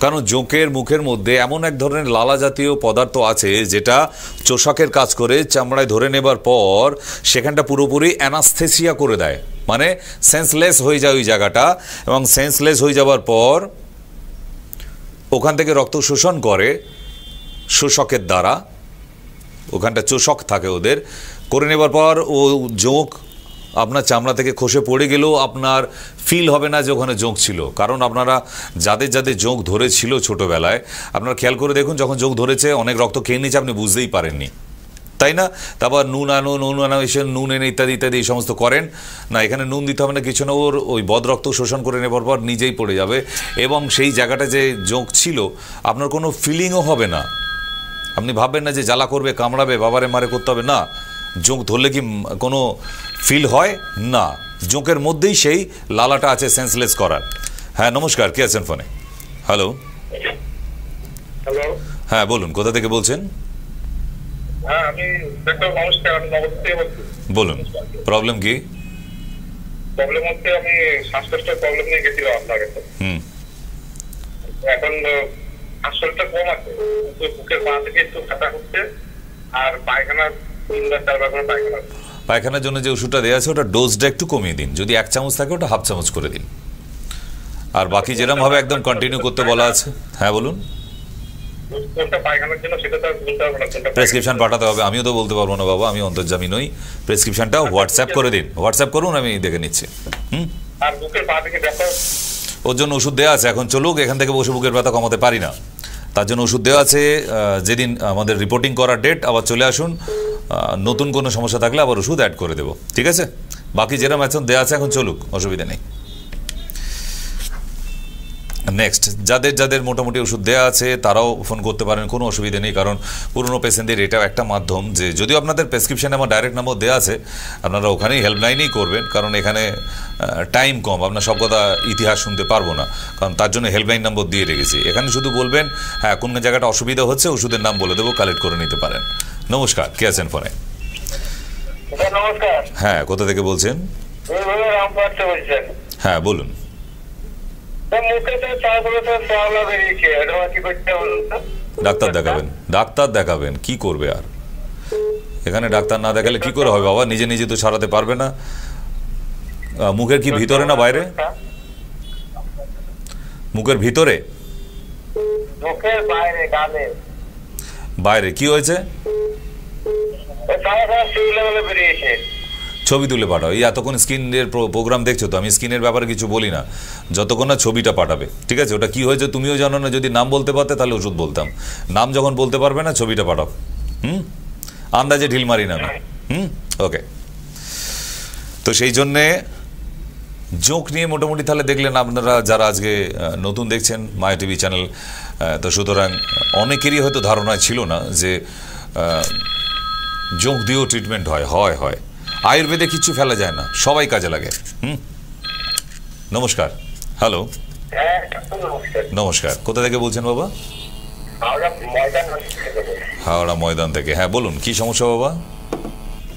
কারণ জোঁকের মুখের মধ্যে এমন এক ধরনের লালা জাতীয় পদার্থ আছে যেটা চোষকের কাজ করে চামড়ায় ধরে নেবার পর সেখানটা পুরোপুরি অ্যানাস্থেসিয়া করে দেয়। মানে সেন্সলেস হয়ে যায় ওই জায়গাটা এবং সেন্সলেস হয়ে যাওয়ার পর ওখান থেকে রক্ত শোষণ করে শোষকের দ্বারা। ওখানটা চোষক থাকে ওদের। করে নেবার পর ও জোঁক আপনার চামড়া থেকে খসে পড়ে গেলেও আপনার ফিল হবে না যে ওখানে জোঁক ছিল। কারণ আপনারা যাদের যাদের জোঁক ধরেছিল ছোটোবেলায়, আপনারা খেয়াল করে দেখুন যখন জোঁক ধরেছে অনেক রক্ত খেয়ে নিয়েছে, আপনি বুঝতেই পারেননি। তাই না? তারপর নুন আনো নুন আনো, এসে নুন এনে ইত্যাদি ইত্যাদি, এই সমস্ত করেন। না, এখানে নুন দিতে হবে না, কিছু না, ওর ওই বদরক্ত শোষণ করে নেবার পর নিজেই পড়ে যাবে। এবং সেই জায়গাটা যে জোঁক ছিল, আপনার কোনো ফিলিংও হবে না। আপনি ভাববেন না যে জ্বালা করবে, কামড়াবে, বাবারে মারে করতে হবে। না জোঁক ধরলে কি কোনো ফিল হয়? না। জোঁকের মধ্যেই সেই লালাটা আছে সেন্সলেস করার। হ্যাঁ নমস্কার কে আছেন ফোনে হ্যালো হ্যাঁ বলুন কোথা থেকে বলছেন? হ্যাঁ বলুন প্রবলেম কি? প্রবলেম হচ্ছে আমি শ্বাসকষ্টের প্রবলেম নিয়ে গেছিলাম আপনার কাছে। হুম। এখন আহ, শ্বাসকষ্টটা কম আছে বুকের পা থেকে একটু ব্যথা হচ্ছে আর পায়খানা পায়খানার জন্য যে ওষুধটা দেওয়া আছে ওটা ডোজটা একটু কমিয়ে দিন। যদি এক চামচ থাকে ওটা হাফ চামচ করে দিন। আর বাকি যেরকম ভাবে একদম কন্টিনিউ করতে বলা আছে। হ্যাঁ বলুন। প্রেসক্রিপশন পাঠাতে হবে। আমিও তো বলতে পারব না বাবা আমি অন্তর্জামী নই। প্রেসক্রিপশনটা হোয়াটসঅ্যাপ করে দিন। হোয়াটসঅ্যাপ করুন আমি দেখে নিচ্ছি। হুম? ওর জন্য ওষুধ দেওয়া আছে এখন চলুক এখান থেকে বসে বুকের ব্যথা কমাতে পারি না। তার জন্য ওষুধ দেওয়া আছে যেদিন আমাদের রিপোর্টিং করার ডেট আবার চলে আসুন। নতুন কোনো সমস্যা থাকলে আবার ওষুধ অ্যাড করে দেবো। ঠিক আছে? বাকি যেরকম এখন দেওয়া আছে, এখন চলুক, অসুবিধা নেই। নেক্সট যাদের যাদের মোটামুটি ওষুধ দেওয়া আছে, তারাও ফোন করতে পারেন, কোনো অসুবিধা নেই, কারণ পুরনো পেশেন্টদের এটাও একটা মাধ্যম যে, যদিও আপনাদের প্রেসক্রিপশনে আমার ডাইরেক্ট নাম্বার দেওয়া আছে, আপনারা ওখানেই হেল্পলাইনেই করবেন, কারণ এখানে টাইম কম, আপনার সব কথা ইতিহাস শুনতে পারব না, কারণ তার জন্য হেল্পলাইন নম্বর দিয়ে রেখেছি। এখানে শুধু বলবেন হ্যাঁ কোন জায়গাটা অসুবিধা হচ্ছে, ওষুধের নাম বলে দেবো কালেক্ট করে নিতে পারেন। নমস্কার কে আছেন ফোনে? নমস্কার। হ্যাঁ কোথা থেকে বলছেন? হ্যাঁ বলুন। ডাক্তার দেখাবেন ডাক্তার দেখাবেন কি করবে আর? এখানে ডাক্তার না দেখালে কি করে হবে? বাবা নিজে নিজে তো সারাতে পারবে না। মুখের কি ভিতরে না বাইরে? মুখের ভিতরে? মুখের বাইরে গালে। বাইরে কি হয়েছে? ছবি তুলে পাঠাও। এই এতক্ষণ স্ক্রিনের প্রোগ্রাম দেখছ তো? আমি স্ক্রিনের ব্যাপারে কিছু বলি না। যতক্ষণ না ছবিটা পাঠাবে ঠিক আছে? ওটা কি হয়েছে তুমিও জানো না? যদি নাম বলতে পারতে তাহলে ওষুধ বলতাম। নাম যখন বলতে পারবে না ছবিটা পাঠাও। হুম? আন্দাজে ঢিল মারি না হুম? ওকে তো সেই জন্যে জোঁক নিয়ে মোটামুটি তাহলে দেখলেন আপনারা যারা আজকে নতুন দেখছেন মায়া টিভি চ্যানেল তো সুতরাং অনেকেরই হয়তো ধারণা ছিল না যে যোগ দিয়েও ট্রিটমেন্ট হয় হয় হয়। আয়ুর্বেদে কিছু ফেলা যায় না সবাই কাজে লাগে। হুম? নমস্কার। হ্যালো হ্যাঁ নমস্কার। কোথা থেকে বলছেন বাবা? হাওড়া ময়দান থেকে হ্যাঁ বলুন কি সমস্যা বাবা?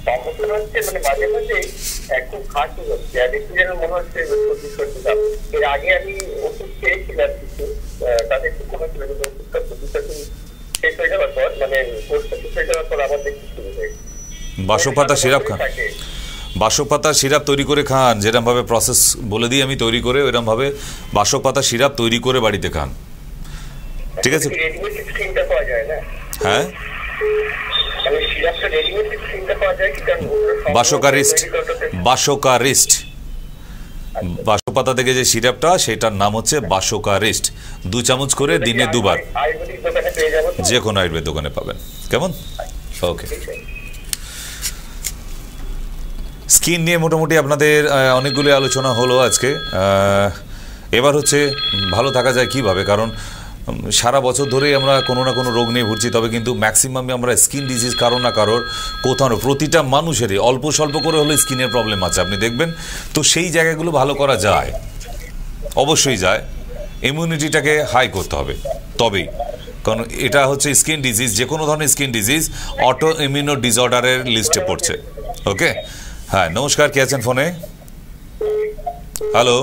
সমস্যা হচ্ছে মানে মাঝে মাঝে একটু খাঁচি হচ্ছে আর একটু যেন মনে হচ্ছে সর্দি সর্দি ভাব। এর আগে আমি ওষুধ খেয়েছিলাম কিছু আহ, তাতে একটু কমেছিল কিন্তু ওষুধটা দুটা দিন শেষ হয়ে যাওয়ার পর মানে কোর্সটা শেষ হয়ে যাওয়ার পর আবার দেখতে শুরু হয়ে বাসক পাতা সিরাপ খান। বাসক পাতা সিরাপ তৈরি করে খান যেরকমভাবে প্রসেস বলে দিই আমি তৈরি করে ওইরকমভাবে বাসক পাতা সিরাপ তৈরি করে বাড়িতে খান। ঠিক আছে? হ্যাঁ? বাসকারিস্ট বাসকারিস্ট। বাসক পাতা থেকে যে সিরাপটা সেটার নাম হচ্ছে বাসকারিস্ট। দু চামচ করে দিনে দুবার? যে কোনো আয়ুর্বেদ দোকানে পাবেন। কেমন? ওকে স্কিন নিয়ে মোটামুটি আপনাদের অনেকগুলি আলোচনা হলো আজকে। এবার হচ্ছে ভালো থাকা যায় কীভাবে? কারণ সারা বছর ধরেই আমরা কোনো না কোনো রোগ নিয়ে ঘুরছি তবে কিন্তু ম্যাক্সিমামে আমরা স্কিন ডিজিজ কারও না কারোর, কোথাও প্রতিটা মানুষেরই অল্প স্বল্প করে হলে স্কিনের প্রবলেম আছে, আপনি দেখবেন? তো সেই জায়গাগুলো ভালো করা যায়। অবশ্যই যায়। ইমিউনিটিটাকে হাই করতে হবে। তবেই। কারণ এটা হচ্ছে স্কিন ডিজিজ যে কোনো ধরনের স্কিন ডিজিজ অটো ইমিউনো ডিসঅর্ডারের লিস্টে পড়ছে। ওকে হ্যাঁ নমস্কার কে আছেন ফোনে? হ্যালো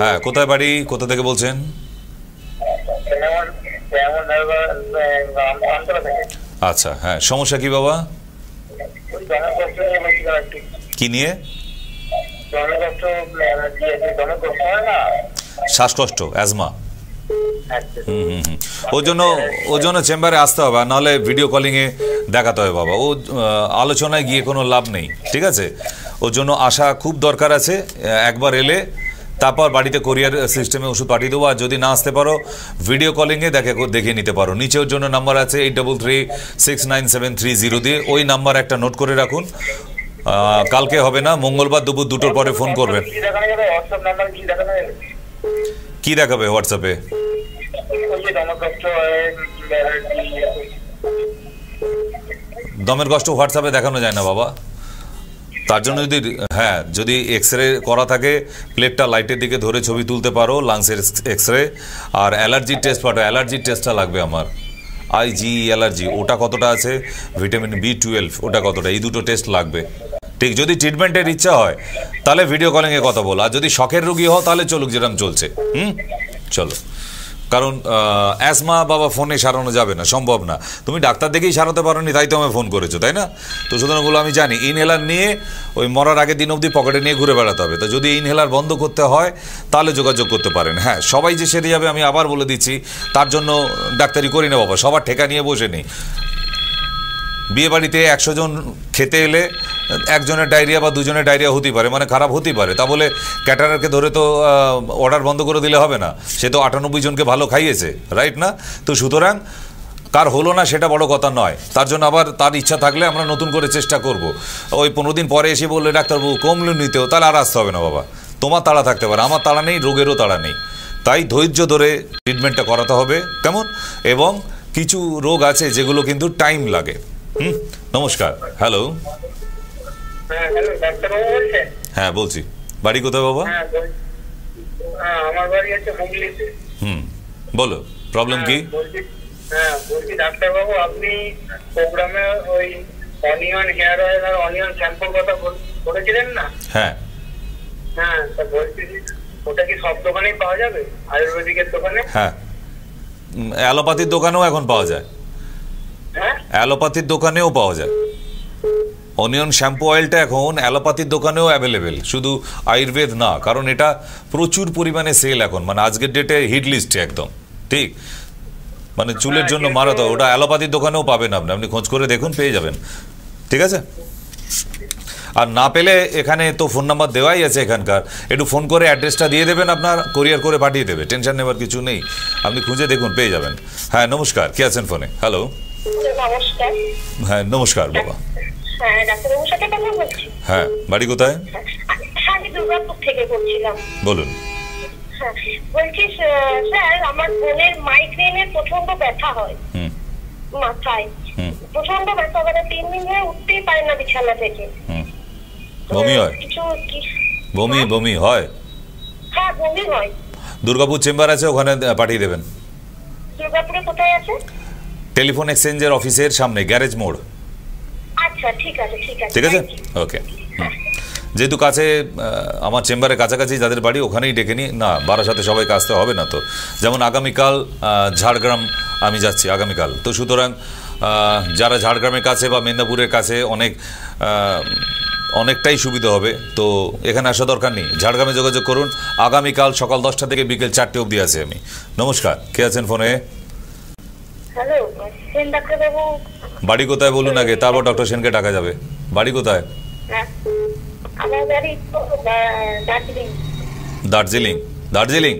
হ্যাঁ কোথায় বাড়ি? কোথা থেকে বলছেন? আচ্ছা হ্যাঁ সমস্যা কি বাবা? কি নিয়ে? জনকষ্ট দিয়েছে জনকষ্ট হয় না? শ্বাসকষ্ট অ্যাজমা। ওর জন্য ওর জন্য চেম্বারে আসতে হবে, আর নাহলে ভিডিও কলিংয়ে দেখাতে হবে বাবা। ও আলোচনায় গিয়ে কোনো লাভ নেই, ঠিক আছে? ওর জন্য আসা খুব দরকার আছে একবার এলে, তারপর বাড়িতে কোরিয়ার সিস্টেমে ওষুধ পাঠিয়ে দেবো, আর যদি না আসতে পারো ভিডিও কলিংয়ে দেখে দেখে নিতে পারো। নিচে ওর জন্য নাম্বার আছে eight double three six nine seven three zero দিয়ে, ওই নাম্বার একটা নোট করে রাখুন। কালকে হবে না, মঙ্গলবার দুপুর দুটোর পরে ফোন করবেন কি দেখাবে হোয়াটসঅ্যাপে? দমের কষ্ট হোয়াটসঅ্যাপে দেখানো যায় না বাবা। তার জন্য যদি হ্যাঁ যদি এক্স রে করা থাকে প্লেটটা লাইটের দিকে ধরে ছবি তুলতে পারো লাংসের এক্স রে আর অ্যালার্জির টেস্ট পাঠো অ্যালার্জির টেস্টটা লাগবে আমার। আইজি অ্যালার্জি ওটা কতটা আছে? ভিটামিন বি টুয়েলভ ওটা কতটা? এই দুটো টেস্ট লাগবে। ঠিক, যদি ট্রিটমেন্টের ইচ্ছা হয়, তাহলে ভিডিও কলিংয়ে কথা বলো। আর যদি শখের রুগী হও, তাহলে চলুক যেরকম চলছে। হুম? চলো। কারণ অ্যাসমা বাবা ফোনে সারানো যাবে না, সম্ভব না। তুমি ডাক্তার দেখেই সারাতে পারোনি, তাই তো আমায় ফোন করেছ, তাই না? তো সুতরাং ওগুলো আমি জানি। ইনহেলার নিয়ে ওই মরার আগের দিন অবধি পকেটে নিয়ে ঘুরে বেড়াতে হবে। তো যদি ইনহেলার বন্ধ করতে হয়, তাহলে যোগাযোগ করতে পারেন। হ্যাঁ সবাই যে সেরে যাবে, আমি আবার বলে দিচ্ছি, তার জন্য ডাক্তারি করি না বাবা, সবার ঠেকা নিয়ে বসে নেই। বিয়ে বাড়িতে একশো জন খেতে এলে একজনের ডায়রিয়া বা দুজনের ডায়রিয়া হতেই পারে মানে খারাপ হতেই পারে। তা বলে ক্যাটারারকে ধরে তো অর্ডার বন্ধ করে দিলে হবে না। সে তো আটানব্বই জনকে ভালো খাইয়েছে রাইট না? তো সুতরাং কার হলো না সেটা বড় কথা নয়। তার জন্য আবার তার ইচ্ছা থাকলে আমরা নতুন করে চেষ্টা করব। ওই পনেরো দিন পরে এসে বললে, ডাক্তারবাবু কমলো নিতেও তাহলে আর আসতে হবে না, বাবা। তোমার তাড়া থাকতে পারে, আমার তাড়া নেই, রোগেরও তাড়া নেই। তাই ধৈর্য ধরে ট্রিটমেন্টটা করাতে হবে, কেমন? এবং কিছু রোগ আছে যেগুলো কিন্তু টাইম লাগে। হুম নমস্কার হ্যালো। হ্যাঁ হ্যাঁ বলছি। বাড়ি কোথায় বাবা? হ্যাঁ হ্যাঁ আমার বাড়ি আছে হুগলিতে। হুম বলো প্রবলেম কি? হ্যাঁ, বলছি ডাক্তারবাবু আপনি প্রোগ্রামে ওই অনিয়ন হেয়ার অয়েল আর অনিয়ন শ্যাম্পুর কথা বলেছিলেন না? হ্যাঁ। হ্যাঁ তা বলছি ওটা কি সব দোকানেই পাওয়া যাবে? আয়ুর্বেদিকের দোকানে? হ্যাঁ। অ্যালোপ্যাথির দোকানেও এখন পাওয়া যায়। অ্যালোপ্যাথির দোকানেও পাওয়া যায়। অনিয়ন শ্যাম্পু অয়েলটা এখন অ্যালোপ্যাথির দোকানেও অ্যাভেলেবেল শুধু আয়ুর্বেদ না কারণ এটা প্রচুর পরিমাণে সেল এখন মানে আজকের ডেটে হিট লিস্টে একদম ঠিক? মানে চুলের জন্য মারাতো ওটা অ্যালোপ্যাথির দোকানেও পাবেন আপনি আপনি খোঁজ করে দেখুন পেয়ে যাবেন ঠিক আছে? আর না পেলে এখানে তো ফোন নাম্বার দেওয়াই আছে এখানকার একটু ফোন করে অ্যাড্রেসটা দিয়ে দেবেন আপনার কোরিয়ার করে পাঠিয়ে দেবে টেনশন নেবার কিছু নেই আপনি খুঁজে দেখুন পেয়ে যাবেন। হ্যাঁ নমস্কার কে আছেন ফোনে হ্যালো নমস্কার। হ্যাঁ নমস্কার বাবা। হ্যাঁ ডাক্তারবাবুর সাথে কথা বলছি। হ্যাঁ বাড়ি কোথায়? হ্যাঁ আমি দুর্গাপুর থেকে বলছিলাম। বলুন। হ্যাঁ বলছি স্যার আমার বোনের মাইগ্রেনের প্রচণ্ড ব্যথা হয়। মাথায়। প্রচণ্ড ব্যথা মানে তিন দিন ধরে উঠতেই পারে না বিছানা থেকে। হুম। বমি হয়? কিছু বমি বমি হয়? হ্যাঁ বমি হয়। দুর্গাপুর চেম্বার আছে ওখানে পাঠিয়ে দেবেন। দুর্গাপুরে কোথায় আছে? টেলিফোন এক্সচেঞ্জের অফিসের সামনে গ্যারেজ মোড়। আচ্ছা ঠিক আছে ঠিক আছে। ঠিক আছে? ওকে যেহেতু কাছে আমার চেম্বারের কাছাকাছি যাদের বাড়ি ওখানেই ডেকে নিই না বারাসাতে সবাইকে আসতে হবে না তো। যেমন আগামীকাল ঝাড়গ্রাম আমি যাচ্ছি আগামীকাল। তো সুতরাং যারা ঝাড়গ্রামের কাছে বা মেদিনীপুরের কাছে অনেক অনেকটাই সুবিধা হবে। তো এখানে আসা দরকার নেই। ঝাড়গ্রামে যোগাযোগ করুন। আগামীকাল সকাল দশটা থেকে বিকেল চারটে অবধি আছি আমি। নমস্কার। কে আছেন ফোনে? হ্যালো সেন ডাক্তারবাবু বাড়ি কোথায় বলুন আগে? তারপর ডক্টর সেনকে ডাকা যাবে। বাড়ি কোথায়? আমার বাড়ি দার্জিলিং। দার্জিলিং? দার্জিলিং?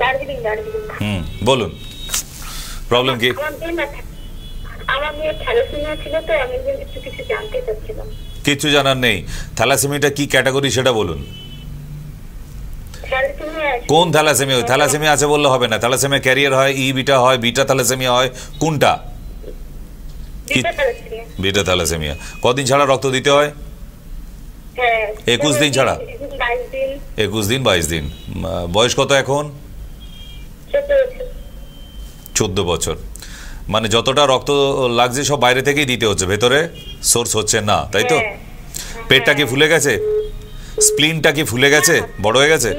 দার্জিলিং দার্জিলিং। হুম বলুন। প্রবলেম কি? আমার মেয়ে না আমার মেয়ে থ্যালাসেমিয়া ছিল তো আমি কিছু কিছু জানতে চাচ্ছিলাম। কিচ্ছু জানার নেই। থ্যালাসেমিটা কি ক্যাটাগরি সেটা বলুন। কোন থ্যালাসেমিয়া? থ্যালাসেমিয়া আছে বললে হবে না। থ্যালাসেমিয়া ক্যারিয়ার হয় ই বিটা হয় বিটা থ্যালাসেমিয়া হয় কোনটা? Beta thalassemia. Beta thalassemia. কদিন ছাড়া রক্ত দিতে হয়? হ্যাঁ একুশ দিন ছাড়া? একুশ দিন বাইশ দিন। বয়স কত এখন? চোদ্দ বছর। মানে যতটা রক্ত লাগছে সব বাইরে থেকেই দিতে হচ্ছে ভেতরে সোর্স হচ্ছে না তাই তো? হ্যাঁ। পেটটা কি ফুলে গেছে? স্প্লিনটা কি ফুলে গেছে? বড় হয়ে গেছে?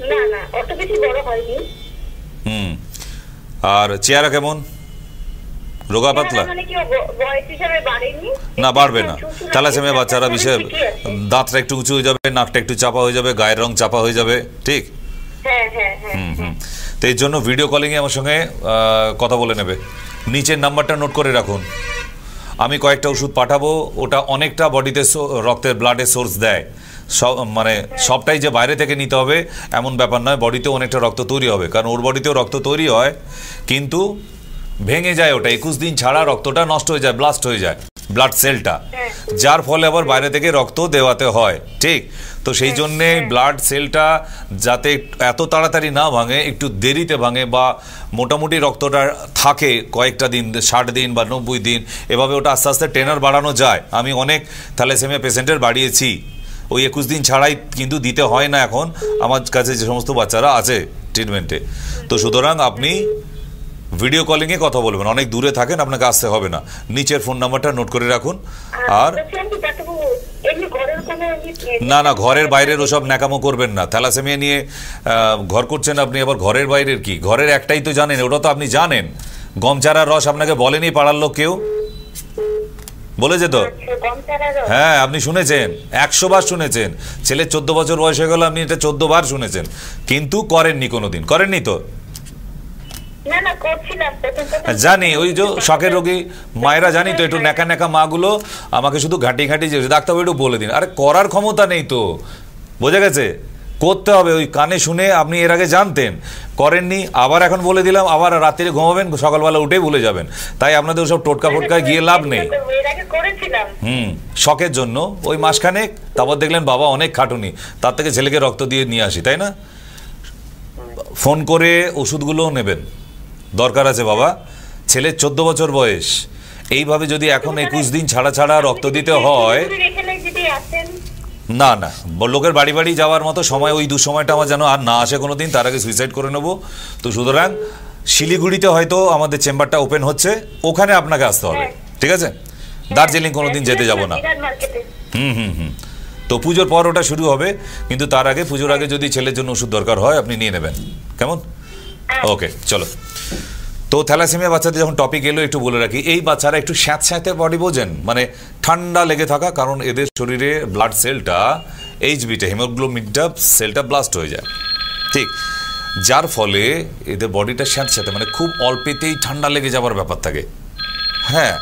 না পেট না না অত বেশি বড় হয়নি। হুম। আর চেহারা কেমন? রোগা পাতলা? মানে না বাড়বে না। সেমে বাচ্চারা বিষয়ে দাঁতটা একটু উঁচু হয়ে যাবে নাকটা একটু চাপা হয়ে যাবে গায়ের রং চাপা হয়ে যাবে ঠিক? হ্যাঁ হ্যাঁ হ্যাঁ। হুম হুম। তো এর জন্য ভিডিও কলিংয়ে আমার সঙ্গে কথা বলে নেবে। নিচের নাম্বারটা নোট করে রাখুন। আমি কয়েকটা ওষুধ পাঠাবো ওটা অনেকটা বডিতে রক্তের ব্লাডে সোর্স দেয়। সব মানে সবটাই যে বাইরে থেকে নিতে হবে এমন ব্যাপার নয় বডিতেও অনেকটা রক্ত তৈরি হবে। কারণ ওর বডিতেও রক্ত তৈরি হয় কিন্তু ভেঙে যায় ওটা একুশ দিন ছাড়া রক্তটা নষ্ট হয়ে যায় ব্লাস্ট হয়ে যায় ব্লাড সেলটা যার ফলে আবার বাইরে থেকে রক্ত দেওয়াতে হয় ঠিক? তো সেই জন্যে ব্লাড সেলটা যাতে এত তাড়াতাড়ি না ভাঙে একটু দেরিতে ভাঙে বা মোটামুটি রক্তটা থাকে কয়েকটা দিন ষাট দিন বা নব্বই দিন এভাবে ওটা আস্তে আস্তে টেনার বাড়ানো যায়। আমি অনেক থ্যালাসেমিয়া পেশেন্টের বাড়িয়েছি। ওই একুশ দিন ছাড়াই কিন্তু দিতে হয় না এখন। আমার কাছে যে সমস্ত বাচ্চারা আছে ট্রিটমেন্টে তো সুতরাং আপনি ভিডিও কলিংয়ে কথা বলবেন। অনেক দূরে থাকেন, আপনাকে আসতে হবে না। নিচের ফোন নাম্বারটা নোট করে রাখুন। আর না না, ঘরের বাইরের ওসব ন্যাকামো করবেন না। থ্যালাসেমিয়া নিয়ে ঘর করছেন আপনি, আবার ঘরের বাইরের কি? ঘরের একটাই তো জানেন, ওটা তো আপনি জানেন। গম চারার রস আপনাকে বলেনি পাড়ার লোক কেউ? বলেছে তো গম চারা রস। হ্যাঁ আপনি শুনেছেন। একশো বার শুনেছেন। ছেলে চোদ্দ বছর বয়স হয়ে গেল আপনি এটা চোদ্দ বার শুনেছেন। কিন্তু করেননি কোনোদিন। করেননি তো? প্রথম জানি ওই যে শখের রোগী মায়েরা জানি তো একটু ন্যাকা ন্যাকা মাগুলো আমাকে শুধু ঘাঁটি ঘাঁটি যে ডাক্তারবাবু একটু বলে দিন। আরে করার ক্ষমতা নেই তো। বোঝা গেছে? করতে হবে, ওই কানে শুনে আপনি এর আগে জানতেন। করেননি, আবার এখন বলে দিলাম, আবার রাত্রে ঘুমাবেন, সকালবেলা উঠেই ভুলে যাবেন। তাই আপনাদের ওসব টোটকা ফোটকায় গিয়ে লাভ নেই। হুম, শখের জন্য। ওই মাসখানেক, তারপর দেখলেন বাবা অনেক খাটুনি। তার থেকে ছেলেকে রক্ত দিয়ে নিয়ে আসি, তাই না? ফোন করে ওষুধগুলোও নেবেন। দরকার আছে বাবা। ছেলের চোদ্দ বছর বয়স। এইভাবে যদি এখন একুশ দিন ছাড়া ছাড়া রক্ত দিতে হয় না না। লোকের বাড়ি বাড়ি যাওয়ার মতো সময় ওই দুঃসময়টা আমার যেন আর না আসে কোনো দিন তার আগে সুইসাইড করে নেব। তো সুতরাং শিলিগুড়িতে হয়তো আমাদের চেম্বারটা ওপেন হচ্ছে ওখানে আপনাকে আসতে হবে ঠিক আছে? দার্জিলিং কোনো দিন যেতে যাব না। হুম হুম হুম। তো পুজোর পর ওটা শুরু হবে কিন্তু তার আগে পুজোর আগে যদি ছেলের জন্য ওষুধ দরকার হয় আপনি নিয়ে নেবেন। কেমন? ওকে চলো। তো থ্যালাসেমিয়া বাচ্চাদের যখন টপিক এলো, একটু বলে রাখি, এই বাচ্চারা একটু স্যাঁত স্যাঁতে বডি বোঝেন মানে ঠান্ডা লেগে থাকা, কারণ এদের শরীরে ব্লাড সেলটা এইচবিটা হিমোগ্লোবিনটা সেলটা ব্লাস্ট হয়ে যায়। ঠিক? যার ফলে এদের বডিটা স্যাঁত স্যাঁতে মানে খুব অল্পেতেই ঠান্ডা লেগে যাবার ব্যাপার থাকে। হ্যাঁ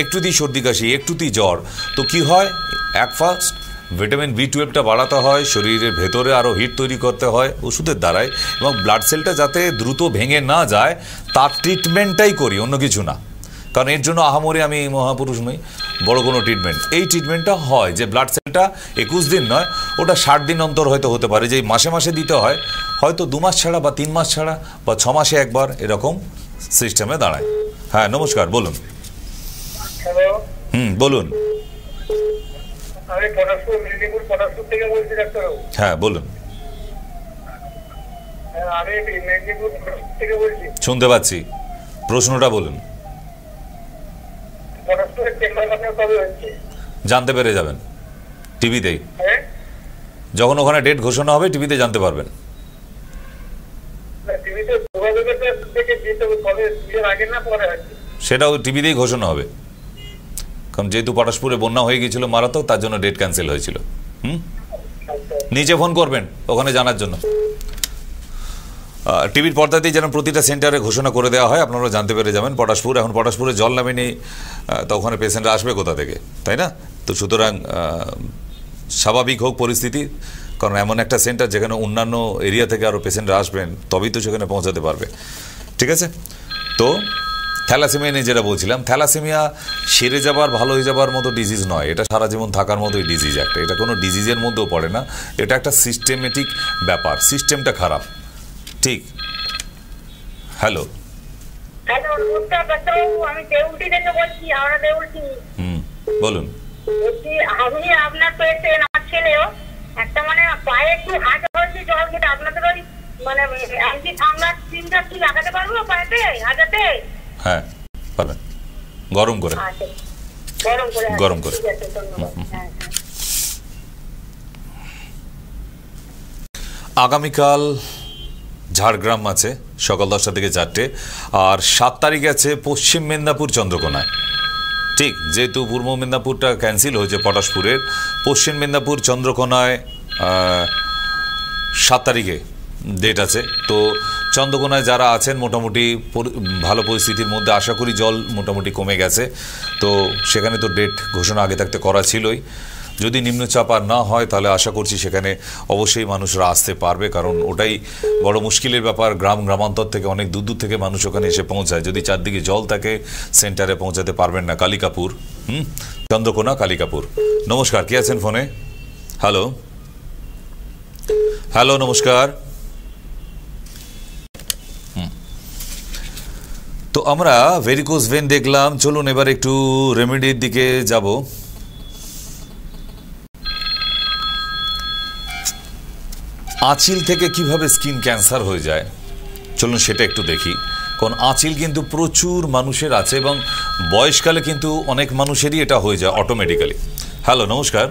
একটুতেই সর্দি কাশি, একটুতেই জ্বর। তো কি হয়? এক ফার্স্ট ভিটামিন বি টুয়েলভটা বাড়াতে হয় শরীরের ভেতরে আরও হিট তৈরি করতে হয় ওষুধের দ্বারাই এবং ব্লাড সেলটা যাতে দ্রুত ভেঙে না যায় তার ট্রিটমেন্টটাই করি অন্য কিছু না। কারণ এর জন্য আহামরি আমি মহাপুরুষ নই বড় কোনো ট্রিটমেন্ট এই ট্রিটমেন্টটা হয় যে ব্লাড সেলটা একুশ দিন নয় ওটা ষাট দিন অন্তর হয়তো হতে পারে যে মাসে মাসে দিতে হয় হয়তো দু মাস ছাড়া বা তিন মাস ছাড়া বা ছ মাসে একবার এরকম সিস্টেমে দাঁড়ায়। হ্যাঁ নমস্কার বলুন। হুম বলুন। আমি পটাশপুর মেদিনীপুর পটাশপুর থেকে বলছি ডাক্তারবাবু। হ্যাঁ বলুন। হ্যাঁ, আমি মেদিনীপুর থেকে বলছি। শুনতে পাচ্ছি। প্রশ্নটা বলুন। পটাশপুরের চেম্বার আপনার কবে হচ্ছে? জানতে পেরে যাবেন টিভিতেই। হ্যাঁ? যখন ওখানে ডেট ঘোষণা হবে টিভিতে জানতে পারবেন। না, টিভিতে যোগাযোগের থেকে দিতে হবে কবে বিয়ের আগে না পরে? সেটাও টিভিতেই ঘোষণা হবে। কারণ যেহেতু পটাশপুরে বন্যা হয়ে গিয়েছিল মারাত্মক, তার জন্য ডেট ক্যান্সেল হয়েছিল। হুম? নিচে ফোন করবেন ওখানে জানার জন্য। টিভির পর্দাতেই যেন প্রতিটা সেন্টারে ঘোষণা করে দেওয়া হয় আপনারা জানতে পেরে যাবেন। পটাশপুর, এখন পটাশপুরে জল নামেনি তা ওখানে পেশেন্টরা আসবে কোথা থেকে? তাই না? তো সুতরাং স্বাভাবিক হোক পরিস্থিতি, কারণ এমন একটা সেন্টার যেখানে অন্যান্য এরিয়া থেকে আরও পেশেন্টরা আসবেন, তবেই তো সেখানে পৌঁছাতে পারবে। ঠিক আছে? তো থ্যালাসেমিয়া নিয়ে যেটা বলছিলাম থ্যালাসেমিয়া সেরে যাবার ভালো হয়ে যাবার মতো ডিজিজ নয়। এটা সারা জীবন থাকার মতোই ডিজিজ একটা। এটা কোনো ডিজিজের মধ্যেও পড়ে না। এটা একটা সিস্টেমেটিক ব্যাপার। সিস্টেমটা খারাপ। ঠিক? হ্যালো হ্যালো ডাক্তারবাবু। আমি দেউলটি থেকে বলছি আমরা দেউলটি। হুম বলুন। আমি আপনার পেশেন্ট আমার ছেলেও একটা মানে পায়ে একটু হাঁটা হয়েছে জল খেতে। আপনাদের ওই মানে অ্যান্টি ঠান্ডার ক্রিমটা কি লাগাতে পারব পায়েতে? হাঁটাতে? হ্যাঁ পারবেন। গরম করে। আচ্ছা গরম করে হ্যাঁ হ্যাঁ। আগামীকাল ঝাড়গ্রাম আছে সকাল দশটা থেকে চারটে আর সাত তারিখ আছে পশ্চিম মেদিনীপুর চন্দ্রকোনায়। ঠিক যেহেতু পূর্ব মেদিনীপুরটা ক্যান্সেল হয়েছে পটাশপুরের পশ্চিম মেদিনীপুর চন্দ্রকোনায় সাত তারিখে ডেট আছে তো চন্দ্রকোনায় যারা আছেন, মোটামুটি ভালো পরিস্থিতির মধ্যে, আশা করি জল মোটামুটি কমে গেছে। তো সেখানে তো ডেট ঘোষণা আগে থাকতে করা ছিলই। যদি নিম্নচাপ আর না হয়, তাহলে আশা করছি সেখানে অবশ্যই মানুষরা আসতে পারবে, কারণ ওটাই বড় মুশকিলের ব্যাপার। গ্রাম, গ্রামান্তর থেকে অনেক দূর দূর থেকে মানুষ ওখানে এসে পৌঁছায়। যদি চারদিকে জল থাকে, সেন্টারে পৌঁছাতে পারবেন না। কালিকাপুর, হুম? চন্দ্রকোনা, কালিকাপুর। নমস্কার, কে আছেন ফোনে? হ্যালো হ্যালো নমস্কার। তো আমরা ভেরিকোজ ভেন দেখলাম, চলুন এবার একটু রেমেডির দিকে যাব। আঁচিল থেকে কীভাবে স্কিন ক্যান্সার হয়ে যায়? চলুন সেটা একটু দেখি। কারণ আঁচিল কিন্তু প্রচুর মানুষের আছে এবং বয়সকালে কিন্তু অনেক মানুষেরই এটা হয়ে যায় অটোমেটিক্যালি হ্যালো নমস্কার।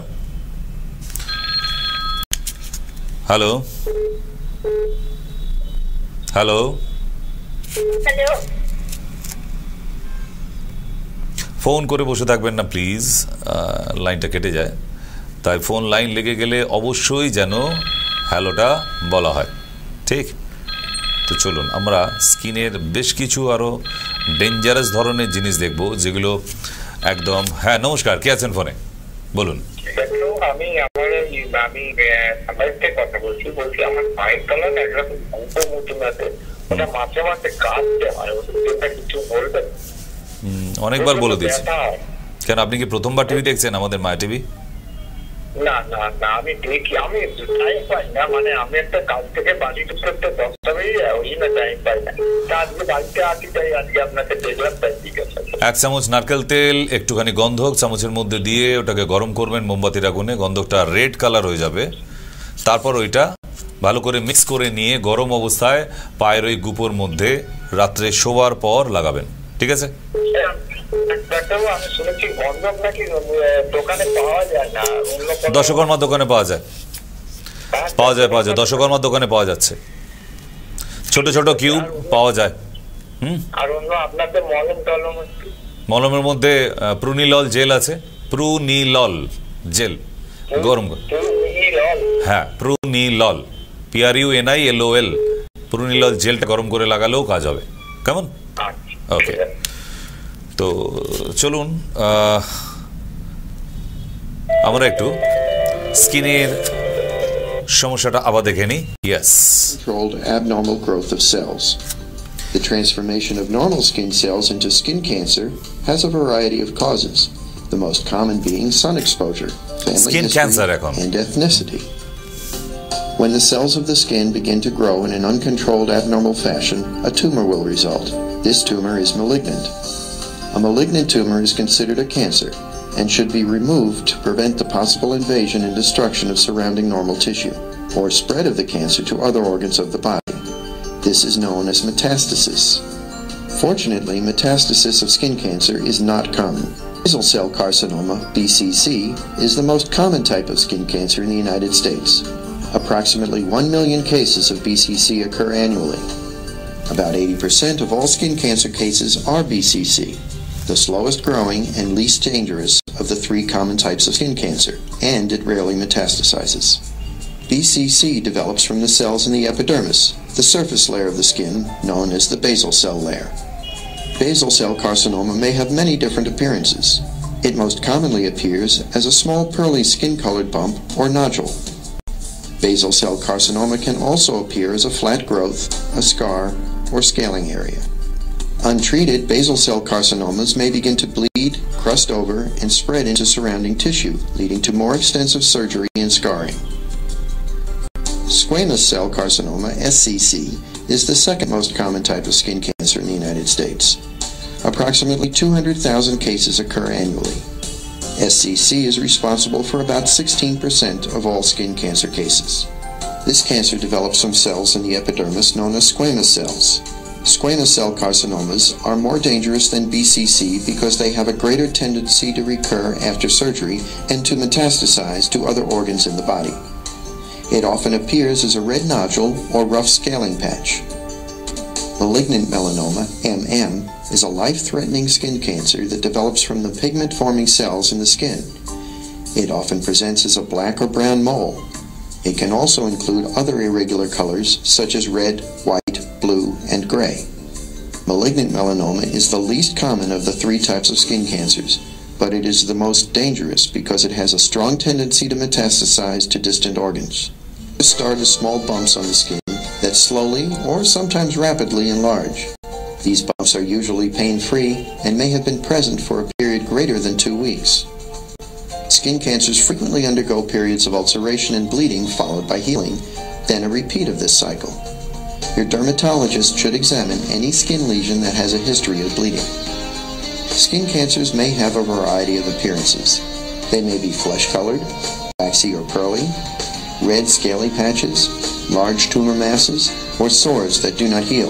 হ্যালো হ্যালো হ্যালো ফোন করে বসে থাকবেন না প্লিজ লাইনটা কেটে যায়। তাই ফোন লাইন লেগে গেলে অবশ্যই যেন হ্যালোটা বলা হয়। ঠিক? তো চলুন, আমরা স্কিনের বেশ কিছু আরও ডেঞ্জারাস ধরনের জিনিস দেখব, যেগুলো একদম হ্যাঁ নমস্কার, কে আছেন ফোনে? বলুন। আমি আমার আমি কথা বলছি বলছি আমার পায়ের একরকম হয় কিছু বলবেন অনেকবার বলে দিয়েছি। কেন আপনি কি প্রথমবার টিভি দেখছেন আমাদের মায়া টিভি? না না না আমি দেখি আমি টাইম পাই না মানে আমি একটা কাজ থেকে বাড়ি ঢুকতে দশটা বেরিয়ে ওই না টাইম পাই না। আজকে বাড়িতে আসি তাই আজকে আপনাকে দেখলাম তাই ঠিক আছে এক চামচ নারকেল তেল একটুখানি গন্ধক চামচের মধ্যে দিয়ে ওটাকে গরম করবেন মোমবাতির আগুনে গন্ধকটা রেড কালার হয়ে যাবে। তারপর ওইটা ভালো করে মিক্স করে নিয়ে গরম অবস্থায় পায়ের ওই গুপোর মধ্যে রাত্রে শোবার পর লাগাবেন। ঠিক আছে? আহ, দোকানে পাওয়া যায়। পাওয়া যায় পাওয়া যায়। দশকর্মার দোকানে পাওয়া যাচ্ছে। ছোট ছোট কিউব পাওয়া যায়। হুম? মলমের মধ্যে প্রুনিলল জেল আছে। প্রুনিলল জেল। গরম হ্যাঁ প্রুনিলল। পিআরইউ এনআই এল। প্রুনিলল জেলটা গরম করে লাগালেও কাজ হবে। কেমন? ওকে ঠিক আছে। তো চলুন আহ, আমরা একটু স্কিনের সমস্যাটা আবার দেখে নিই yes controlled abnormal growth of cells. The transformation of normal skin cells into skin cancer has a variety of causes, the most common being sun exposure, family Skin history, cancer এখন। and ethnicity. When the cells of the skin begin to grow in an uncontrolled abnormal fashion, a tumor will result. This tumor is malignant. A malignant tumor is considered a cancer and should be removed to prevent the possible invasion and destruction of surrounding normal tissue or spread of the cancer to other organs of the body. This is known as metastasis. Fortunately, metastasis of skin cancer is not common. Basal cell carcinoma, BCC, is the most common type of skin cancer in the United States. Approximately 1 million cases of BCC occur annually. About 80% of all skin cancer cases are BCC, the slowest growing and least dangerous of the three common types of skin cancer, and it rarely metastasizes. BCC develops from the cells in the epidermis, the surface layer of the skin known as the basal cell layer. Basal cell carcinoma may have many different appearances. It most commonly appears as a small pearly skin-colored bump or nodule. Basal cell carcinoma can also appear as a flat growth, a scar, or scaling area. Untreated, basal cell carcinomas may begin to bleed, crust over, and spread into surrounding tissue, leading to more extensive surgery and scarring. Squamous cell carcinoma, SCC, is the second most common type of skin cancer in the United States. Approximately 200,000 cases occur annually. SCC is responsible for about 16% of all skin cancer cases. This cancer develops from cells in the epidermis known as squamous cells. Squamous cell carcinomas are more dangerous than BCC because they have a greater tendency to recur after surgery and to metastasize to other organs in the body. It often appears as a red nodule or rough scaling patch. Malignant melanoma, MM, is a life-threatening skin cancer that develops from the pigment-forming cells in the skin. It often presents as a black or brown mole. It can also include other irregular colors such as red, white, blue, and gray. Malignant melanoma is the least common of the three types of skin cancers, but it is the most dangerous because it has a strong tendency to metastasize to distant organs. Start as small bumps on the skin that slowly or sometimes rapidly enlarge. These bumps are usually pain-free and may have been present for a period greater than two weeks. Skin cancers frequently undergo periods of ulceration and bleeding followed by healing, then a repeat of this cycle. Your dermatologist should examine any skin lesion that has a history of bleeding. Skin cancers may have a variety of appearances. They may be flesh-colored, waxy or pearly, red scaly patches, large tumor masses, or sores that do not heal.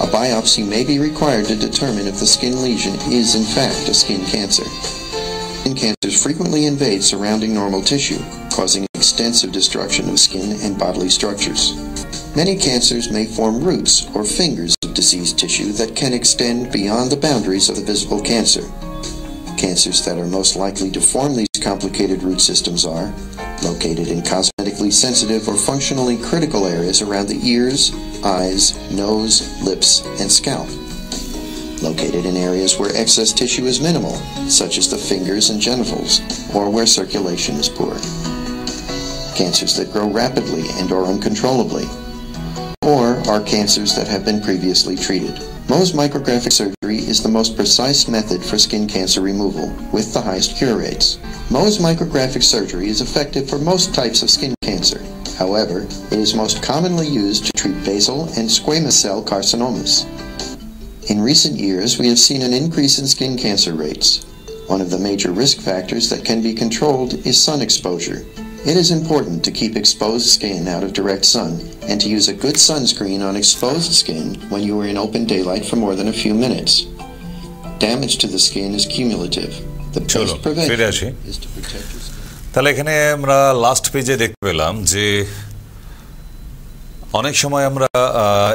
A biopsy may be required to determine if the skin lesion is in fact a skin cancer. Skin cancers frequently invade surrounding normal tissue, causing extensive destruction of skin and bodily structures. Many cancers may form roots or fingers of diseased tissue that can extend beyond the boundaries of the visible cancer. Cancers that are most likely to form these complicated root systems are located in cosmetically sensitive or functionally critical areas around the ears, eyes, nose, lips, and scalp. Located in areas where excess tissue is minimal, such as the fingers and genitals, or where circulation is poor. Cancers that grow rapidly and or uncontrollably, or are cancers that have been previously treated. Mohs micrographic surgery is the most precise method for skin cancer removal, with the highest cure rates. Mohs micrographic surgery is effective for most types of skin cancer. However, it is most commonly used to treat basal and squamous cell carcinomas. In recent years, we have seen an increase in skin cancer rates. One of the major risk factors that can be controlled is sun exposure. It is important to keep exposed skin out of direct sun and to use a good sunscreen on exposed skin when you are in open daylight for more than a few minutes. Damage to the skin is cumulative. The best prevention is to protect your skin. তাহলে এখানে আমরা last পেজে দেখতে পেলাম যে অনেক সময় আমরা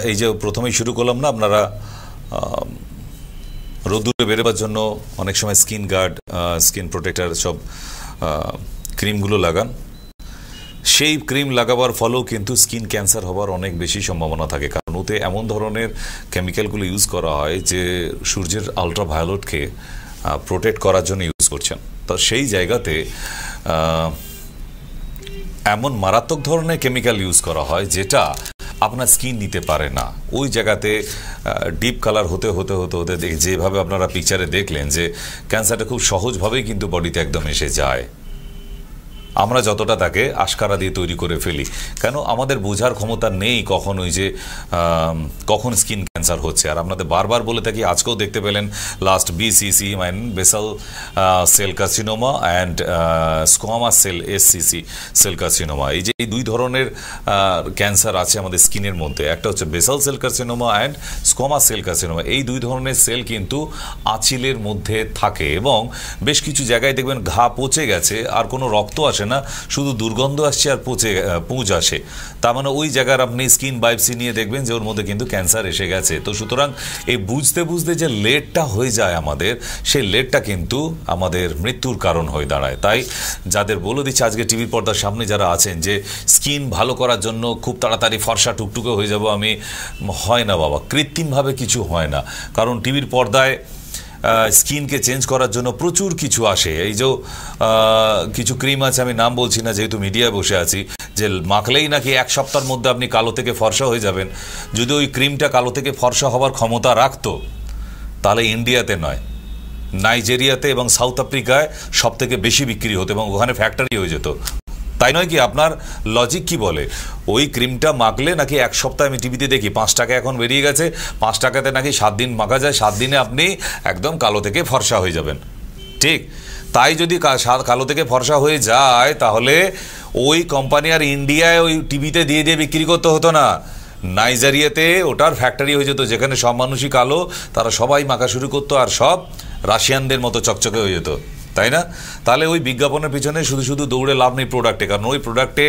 এই যে প্রথমেই শুরু করলাম না আপনারা রোদ্দুরে বেরোবার জন্য অনেক সময় স্কিন গার্ড স্কিন প্রোটেক্টার সব ক্রিমগুলো লাগান সেই ক্রিম লাগাবার ফলেও কিন্তু স্কিন ক্যান্সার হওয়ার অনেক বেশি সম্ভাবনা থাকে। কারণ ওতে এমন ধরনের কেমিক্যালগুলো ইউজ করা হয় যে সূর্যের আলট্রা ভায়োলেটকে প্রোটেক্ট করার জন্য ইউজ করছেন। তো সেই জায়গাতে এমন মারাত্মক ধরনের কেমিক্যাল ইউজ করা হয় যেটা আপনার স্কিন নিতে পারে না। ওই জায়গাতে ডিপ কালার হতে হতে হতে হতে, যেভাবে আপনারা পিকচারে দেখলেন যে ক্যান্সারটা খুব সহজভাবেই কিন্তু বডিতে একদম এসে যায়। আমরা যতটা তাকে আশকারা দিয়ে তৈরি করে ফেলি। কেন? আমাদের বোঝার ক্ষমতা নেই কখন ওই যে কখন স্কিন ক্যান্সার হচ্ছে। আর আপনাদের বারবার বলে থাকি, আজকেও দেখতে পেলেন last BCC mine basal cell carcinoma and squamous cell SCC cell carcinoma এই যে এই দুই ধরনের ক্যান্সার আছে আমাদের স্কিনের মধ্যে। একটা হচ্ছে basal cell carcinoma and squamous cell carcinoma এই দুই ধরনের সেল কিন্তু আঁচিলের মধ্যে থাকে এবং বেশ কিছু জায়গায় দেখবেন ঘা পচে গেছে, আর কোনো রক্ত আসে না, শুধু দুর্গন্ধ আসছে আর পচে পুঁজ আসে। তার মানে ওই জায়গার আপনি স্কিন বাইপসি নিয়ে দেখবেন যে ওর মধ্যে কিন্তু ক্যান্সার এসে গেছে। তো সুতরাং এই বুঝতে বুঝতে যে লেটটা হয়ে যায় আমাদের, সেই লেটটা কিন্তু আমাদের মৃত্যুর কারণ হয়ে দাঁড়ায়। তাই যাদের বলে দিচ্ছে, আজকে টিভির পর্দার সামনে যারা আছেন যে স্কিন ভালো করার জন্য খুব তাড়াতাড়ি ফর্সা টুকটুকে হয়ে যাব, আমি হয় না বাবা, কৃত্রিমভাবে কিছু হয় না। কারণ টিভির পর্দায় স্কিনকে চেঞ্জ করার জন্য প্রচুর কিছু আসে। এই যে কিছু ক্রিম আছে, আমি নাম বলছি না, যেহেতু মিডিয়ায় বসে আছি, যে মাখলেই নাকি এক সপ্তাহের মধ্যে আপনি কালো থেকে ফর্সা হয়ে যাবেন। যদি ওই ক্রিমটা কালো থেকে ফর্সা হওয়ার ক্ষমতা রাখতো, তাহলে ইন্ডিয়াতে নয়, নাইজেরিয়াতে এবং সাউথ আফ্রিকায় সব থেকে বেশি বিক্রি হতো এবং ওখানে ফ্যাক্টরি হয়ে যেত। তাই নয় কি আপনার লজিক কি বলে? ওই ক্রিমটা মাখলে নাকি এক সপ্তাহ আমি টিভিতে দেখি, পাঁচ টাকা এখন বেরিয়ে গেছে, পাঁচ টাকাতে নাকি সাত দিন মাখা যায়, সাত দিনে আপনি একদম কালো থেকে ফর্সা হয়ে যাবেন। ঠিক? তাই যদি কালো থেকে ফর্সা হয়ে যায়, তাহলে ওই কোম্পানি আর ইন্ডিয়ায় ওই টিভিতে দিয়ে দিয়ে বিক্রি করতে হতো না। নাইজেরিয়াতে ওটার ফ্যাক্টরি হয়ে যেত, যেখানে সব মানুষই কালো, তারা সবাই মাখা শুরু করতো আর সব রাশিয়ানদের মতো চকচকে হয়ে যেত। তাই না? তাহলে ওই বিজ্ঞাপনের পিছনে শুধু শুধু দৌড়ে লাভ নেই প্রোডাক্টে কারণ ওই প্রোডাক্টে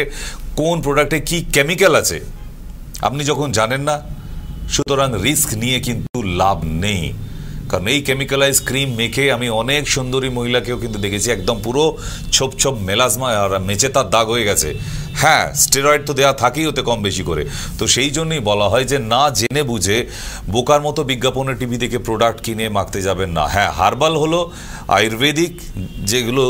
কোন প্রোডাক্টে কি কেমিক্যাল আছে? আপনি যখন জানেন না, সুতরাং রিস্ক নিয়ে কিন্তু লাভ নেই। কারণ এই কেমিক্যালাইজ ক্রিম মেখে আমি অনেক সুন্দরী মহিলাকেও কিন্তু দেখেছি, একদম পুরো ছোপ ছোপ মেলাজমা আর মেচে তার দাগ হয়ে গেছে। হ্যাঁ স্টেরয়েড তো দেওয়া থাকেই ওতে কম বেশি করে। তো সেই জন্যই বলা হয় যে না জেনে বুঝে বোকার মতো বিজ্ঞাপনের টিভি থেকে প্রোডাক্ট কিনে মাখতে যাবেন না। হ্যাঁ হার্বাল হলো, আয়ুর্বেদিক যেগুলো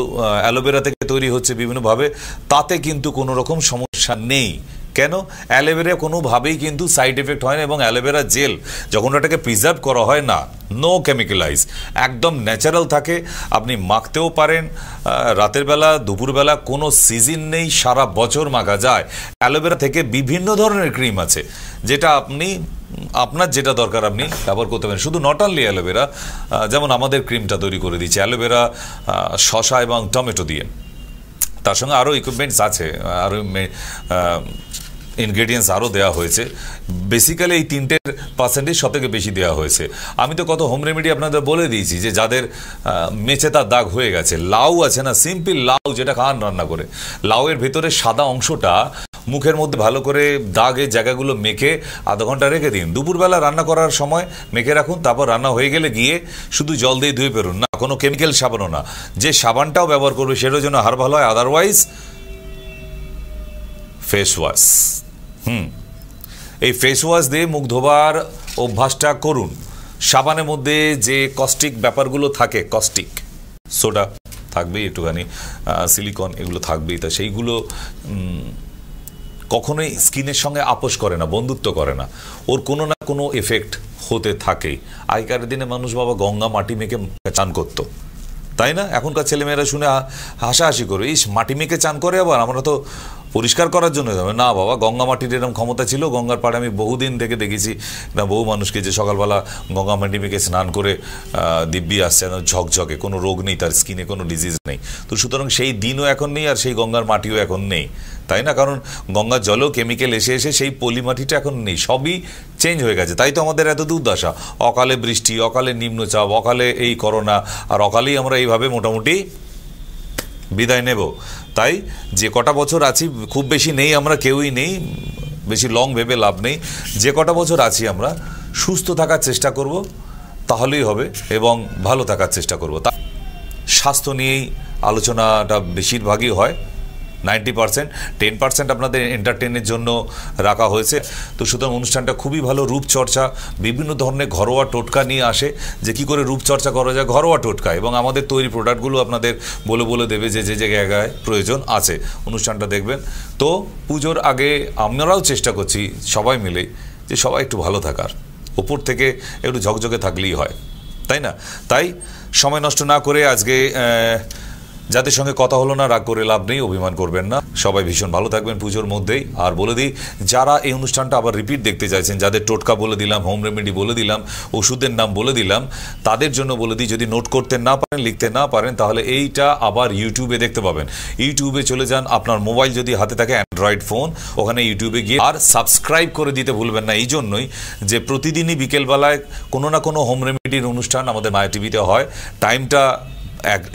অ্যালোভেরা থেকে তৈরি হচ্ছে বিভিন্নভাবে, তাতে কিন্তু কোনো রকম সমস্যা নেই। কেন? অ্যালোভেরা কোনোভাবেই কিন্তু সাইড এফেক্ট হয় না এবং অ্যালোভেরা জেল যখন ওটাকে প্রিজার্ভ করা হয় না নো কেমিক্যালাইজ একদম ন্যাচারাল থাকে। আপনি মাখতেও পারেন রাতের বেলা দুপুরবেলা কোনো সিজন নেই, সারা বছর মাখা যায়। অ্যালোভেরা থেকে বিভিন্ন ধরনের ক্রিম আছে, যেটা আপনি, আপনার যেটা দরকার আপনি ব্যবহার করতে পারেন। শুধু নট অনলি অ্যালোভেরা যেমন আমাদের ক্রিমটা তৈরি করে দিচ্ছে, অ্যালোভেরা শশা এবং টমেটো দিয়ে। তার সঙ্গে আরও ইকুইপমেন্টস আছে আরও ইনগ্রেডিয়েন্টস আরও দেওয়া হয়েছে। বেসিক্যালি এই তিনটের পার্সেন্টেজ সব থেকে বেশি দেওয়া হয়েছে। আমি তো কত হোম রেমেডি আপনাদের বলে দিয়েছি যে যাদের মেচে তার দাগ হয়ে গেছে। লাউ আছে না সিম্পল লাউ যেটা খান রান্না করে। লাউয়ের ভেতরে সাদা অংশটা মুখের মধ্যে ভালো করে দাগের জায়গাগুলো মেখে আধা ঘণ্টা রেখে দিন। দুপুরবেলা রান্না করার সময় মেখে রাখুন, তারপর রান্না হয়ে গেলে গিয়ে শুধু জল দিয়ে ধুয়ে বেরোন। না, কোনো কেমিক্যাল সাবানও না। যে সাবানটাও ব্যবহার করবে সেটার জন্য হার ভালো হয় আদারওয়াইজ ফেস ওয়াশ হুম। এই ফেস ওয়াশ দিয়ে মুখ ধোবার অভ্যাসটা করুন। সাবানের মধ্যে যে কস্টিক ব্যাপারগুলো থাকে কস্টিক সোডা থাকবেই একটুখানি সিলিকন এগুলো থাকবেই। তা সেইগুলো কখনোই স্কিনের সঙ্গে আপোষ করে না, বন্ধুত্ব করে না। ওর কোনো না কোনো এফেক্ট হতে থাকেই আগেকার দিনে মানুষ বাবা গঙ্গা মাটি মেখে চান করতো। তাই না? এখনকার ছেলেমেয়েরা শুনে হাসাহাসি করে ইস, মাটি মেখে চান করে আবার? আমরা তো পরিষ্কার করার জন্য যাবে। না বাবা, গঙ্গা মাটির এরকম ক্ষমতা ছিল, গঙ্গার পাড়ে আমি বহুদিন থেকে দেখেছি না, বহু মানুষকে যে সকালবেলা গঙ্গা মাটি মেখে স্নান করে দিব্যি আসছে ঝকঝকে, কোনো রোগ নেই, তার স্কিনে কোনো ডিজিজ নেই। তো সুতরাং সেই দিনও এখন নেই আর সেই গঙ্গার মাটিও এখন নেই। তাই না? কারণ গঙ্গার জলেও কেমিক্যাল এসে এসে সেই পলি মাটিটা এখন নেই, সবই চেঞ্জ হয়ে গেছে। তাই তো আমাদের এত দুর্দশা। অকালে বৃষ্টি, অকালে নিম্নচাপ, অকালে এই করোনা, আর অকালেই আমরা এইভাবে মোটামুটি বিদায় নেব। তাই যে কটা বছর আছি, খুব বেশি নেই আমরা, কেউই নেই, বেশি লং ভেবে লাভ নেই। যে কটা বছর আছি আমরা, সুস্থ থাকার চেষ্টা করব, তাহলেই হবে এবং ভালো থাকার চেষ্টা করব। তা স্বাস্থ্য নিয়েই আলোচনাটা বেশিরভাগই হয়। নাইনটি পার্সেন্ট, টেন পার্সেন্ট আপনাদের এন্টারটেনের জন্য রাখা হয়েছে। তো সুতরাং অনুষ্ঠানটা খুবই ভালো রূপচর্চা, বিভিন্ন ধরনের ঘরোয়া টোটকা নিয়ে আসে যে কি করে রূপচর্চা করা যায়, ঘরোয়া টোটকা এবং আমাদের তৈরি প্রোডাক্টগুলো আপনাদের বলে বলে দেবে যে যে জায়গায় প্রয়োজন আছে। অনুষ্ঠানটা দেখবেন। তো পুজোর আগে আমরাও চেষ্টা করছি সবাই মিলে যে সবাই একটু ভালো থাকার। ওপর থেকে একটু ঝকঝকে থাকলেই হয়, তাই না? তাই সময় নষ্ট না করে আজকে যাদের সঙ্গে কথা হলো না, রাগ করে লাভ নেই, অভিমান করবেন না। সবাই ভীষণ ভালো থাকবেন পুজোর মধ্যেই। আর বলে দিই, যারা এই অনুষ্ঠানটা আবার রিপিট দেখতে চাইছেন, যাদের টোটকা বলে দিলাম হোম রেমেডি বলে দিলাম, ওষুধের নাম বলে দিলাম, তাদের জন্য বলে দিই, যদি নোট করতে না পারেন, লিখতে না পারেন, তাহলে এইটা আবার ইউটিউবে দেখতে পাবেন। ইউটিউবে চলে যান, আপনার মোবাইল যদি হাতে থাকে অ্যান্ড্রয়েড ফোন ওখানে ইউটিউবে গিয়ে আর সাবস্ক্রাইব করে দিতে ভুলবেন না। এই জন্যই যে প্রতিদিনই বিকেলবেলায় কোনো না কোনো হোম রেমেডির অনুষ্ঠান আমাদের মায়া টিভিতে হয়। টাইমটা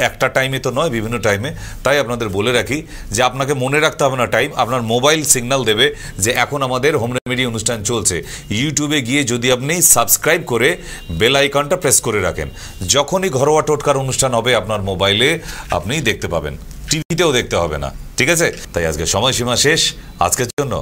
একটা টাইমে তো নয়, বিভিন্ন টাইমে তাই আপনাদের বলে রাখি যে আপনাকে মনে রাখতে হবে না টাইম আপনার মোবাইল সিগন্যাল দেবে যে এখন আমাদের হোম রেমেডি অনুষ্ঠান চলছে। ইউটিউবে গিয়ে যদি আপনি সাবস্ক্রাইব করে বেল আইকনটা প্রেস করে রাখেন, যখনই ঘরোয়া টোটকার অনুষ্ঠান হবে আপনার মোবাইলে আপনি দেখতে পাবেন। টিভিতেও দেখতে হবে না, ঠিক আছে? তাই আজকে সময়সীমা শেষ। আজকের জন্য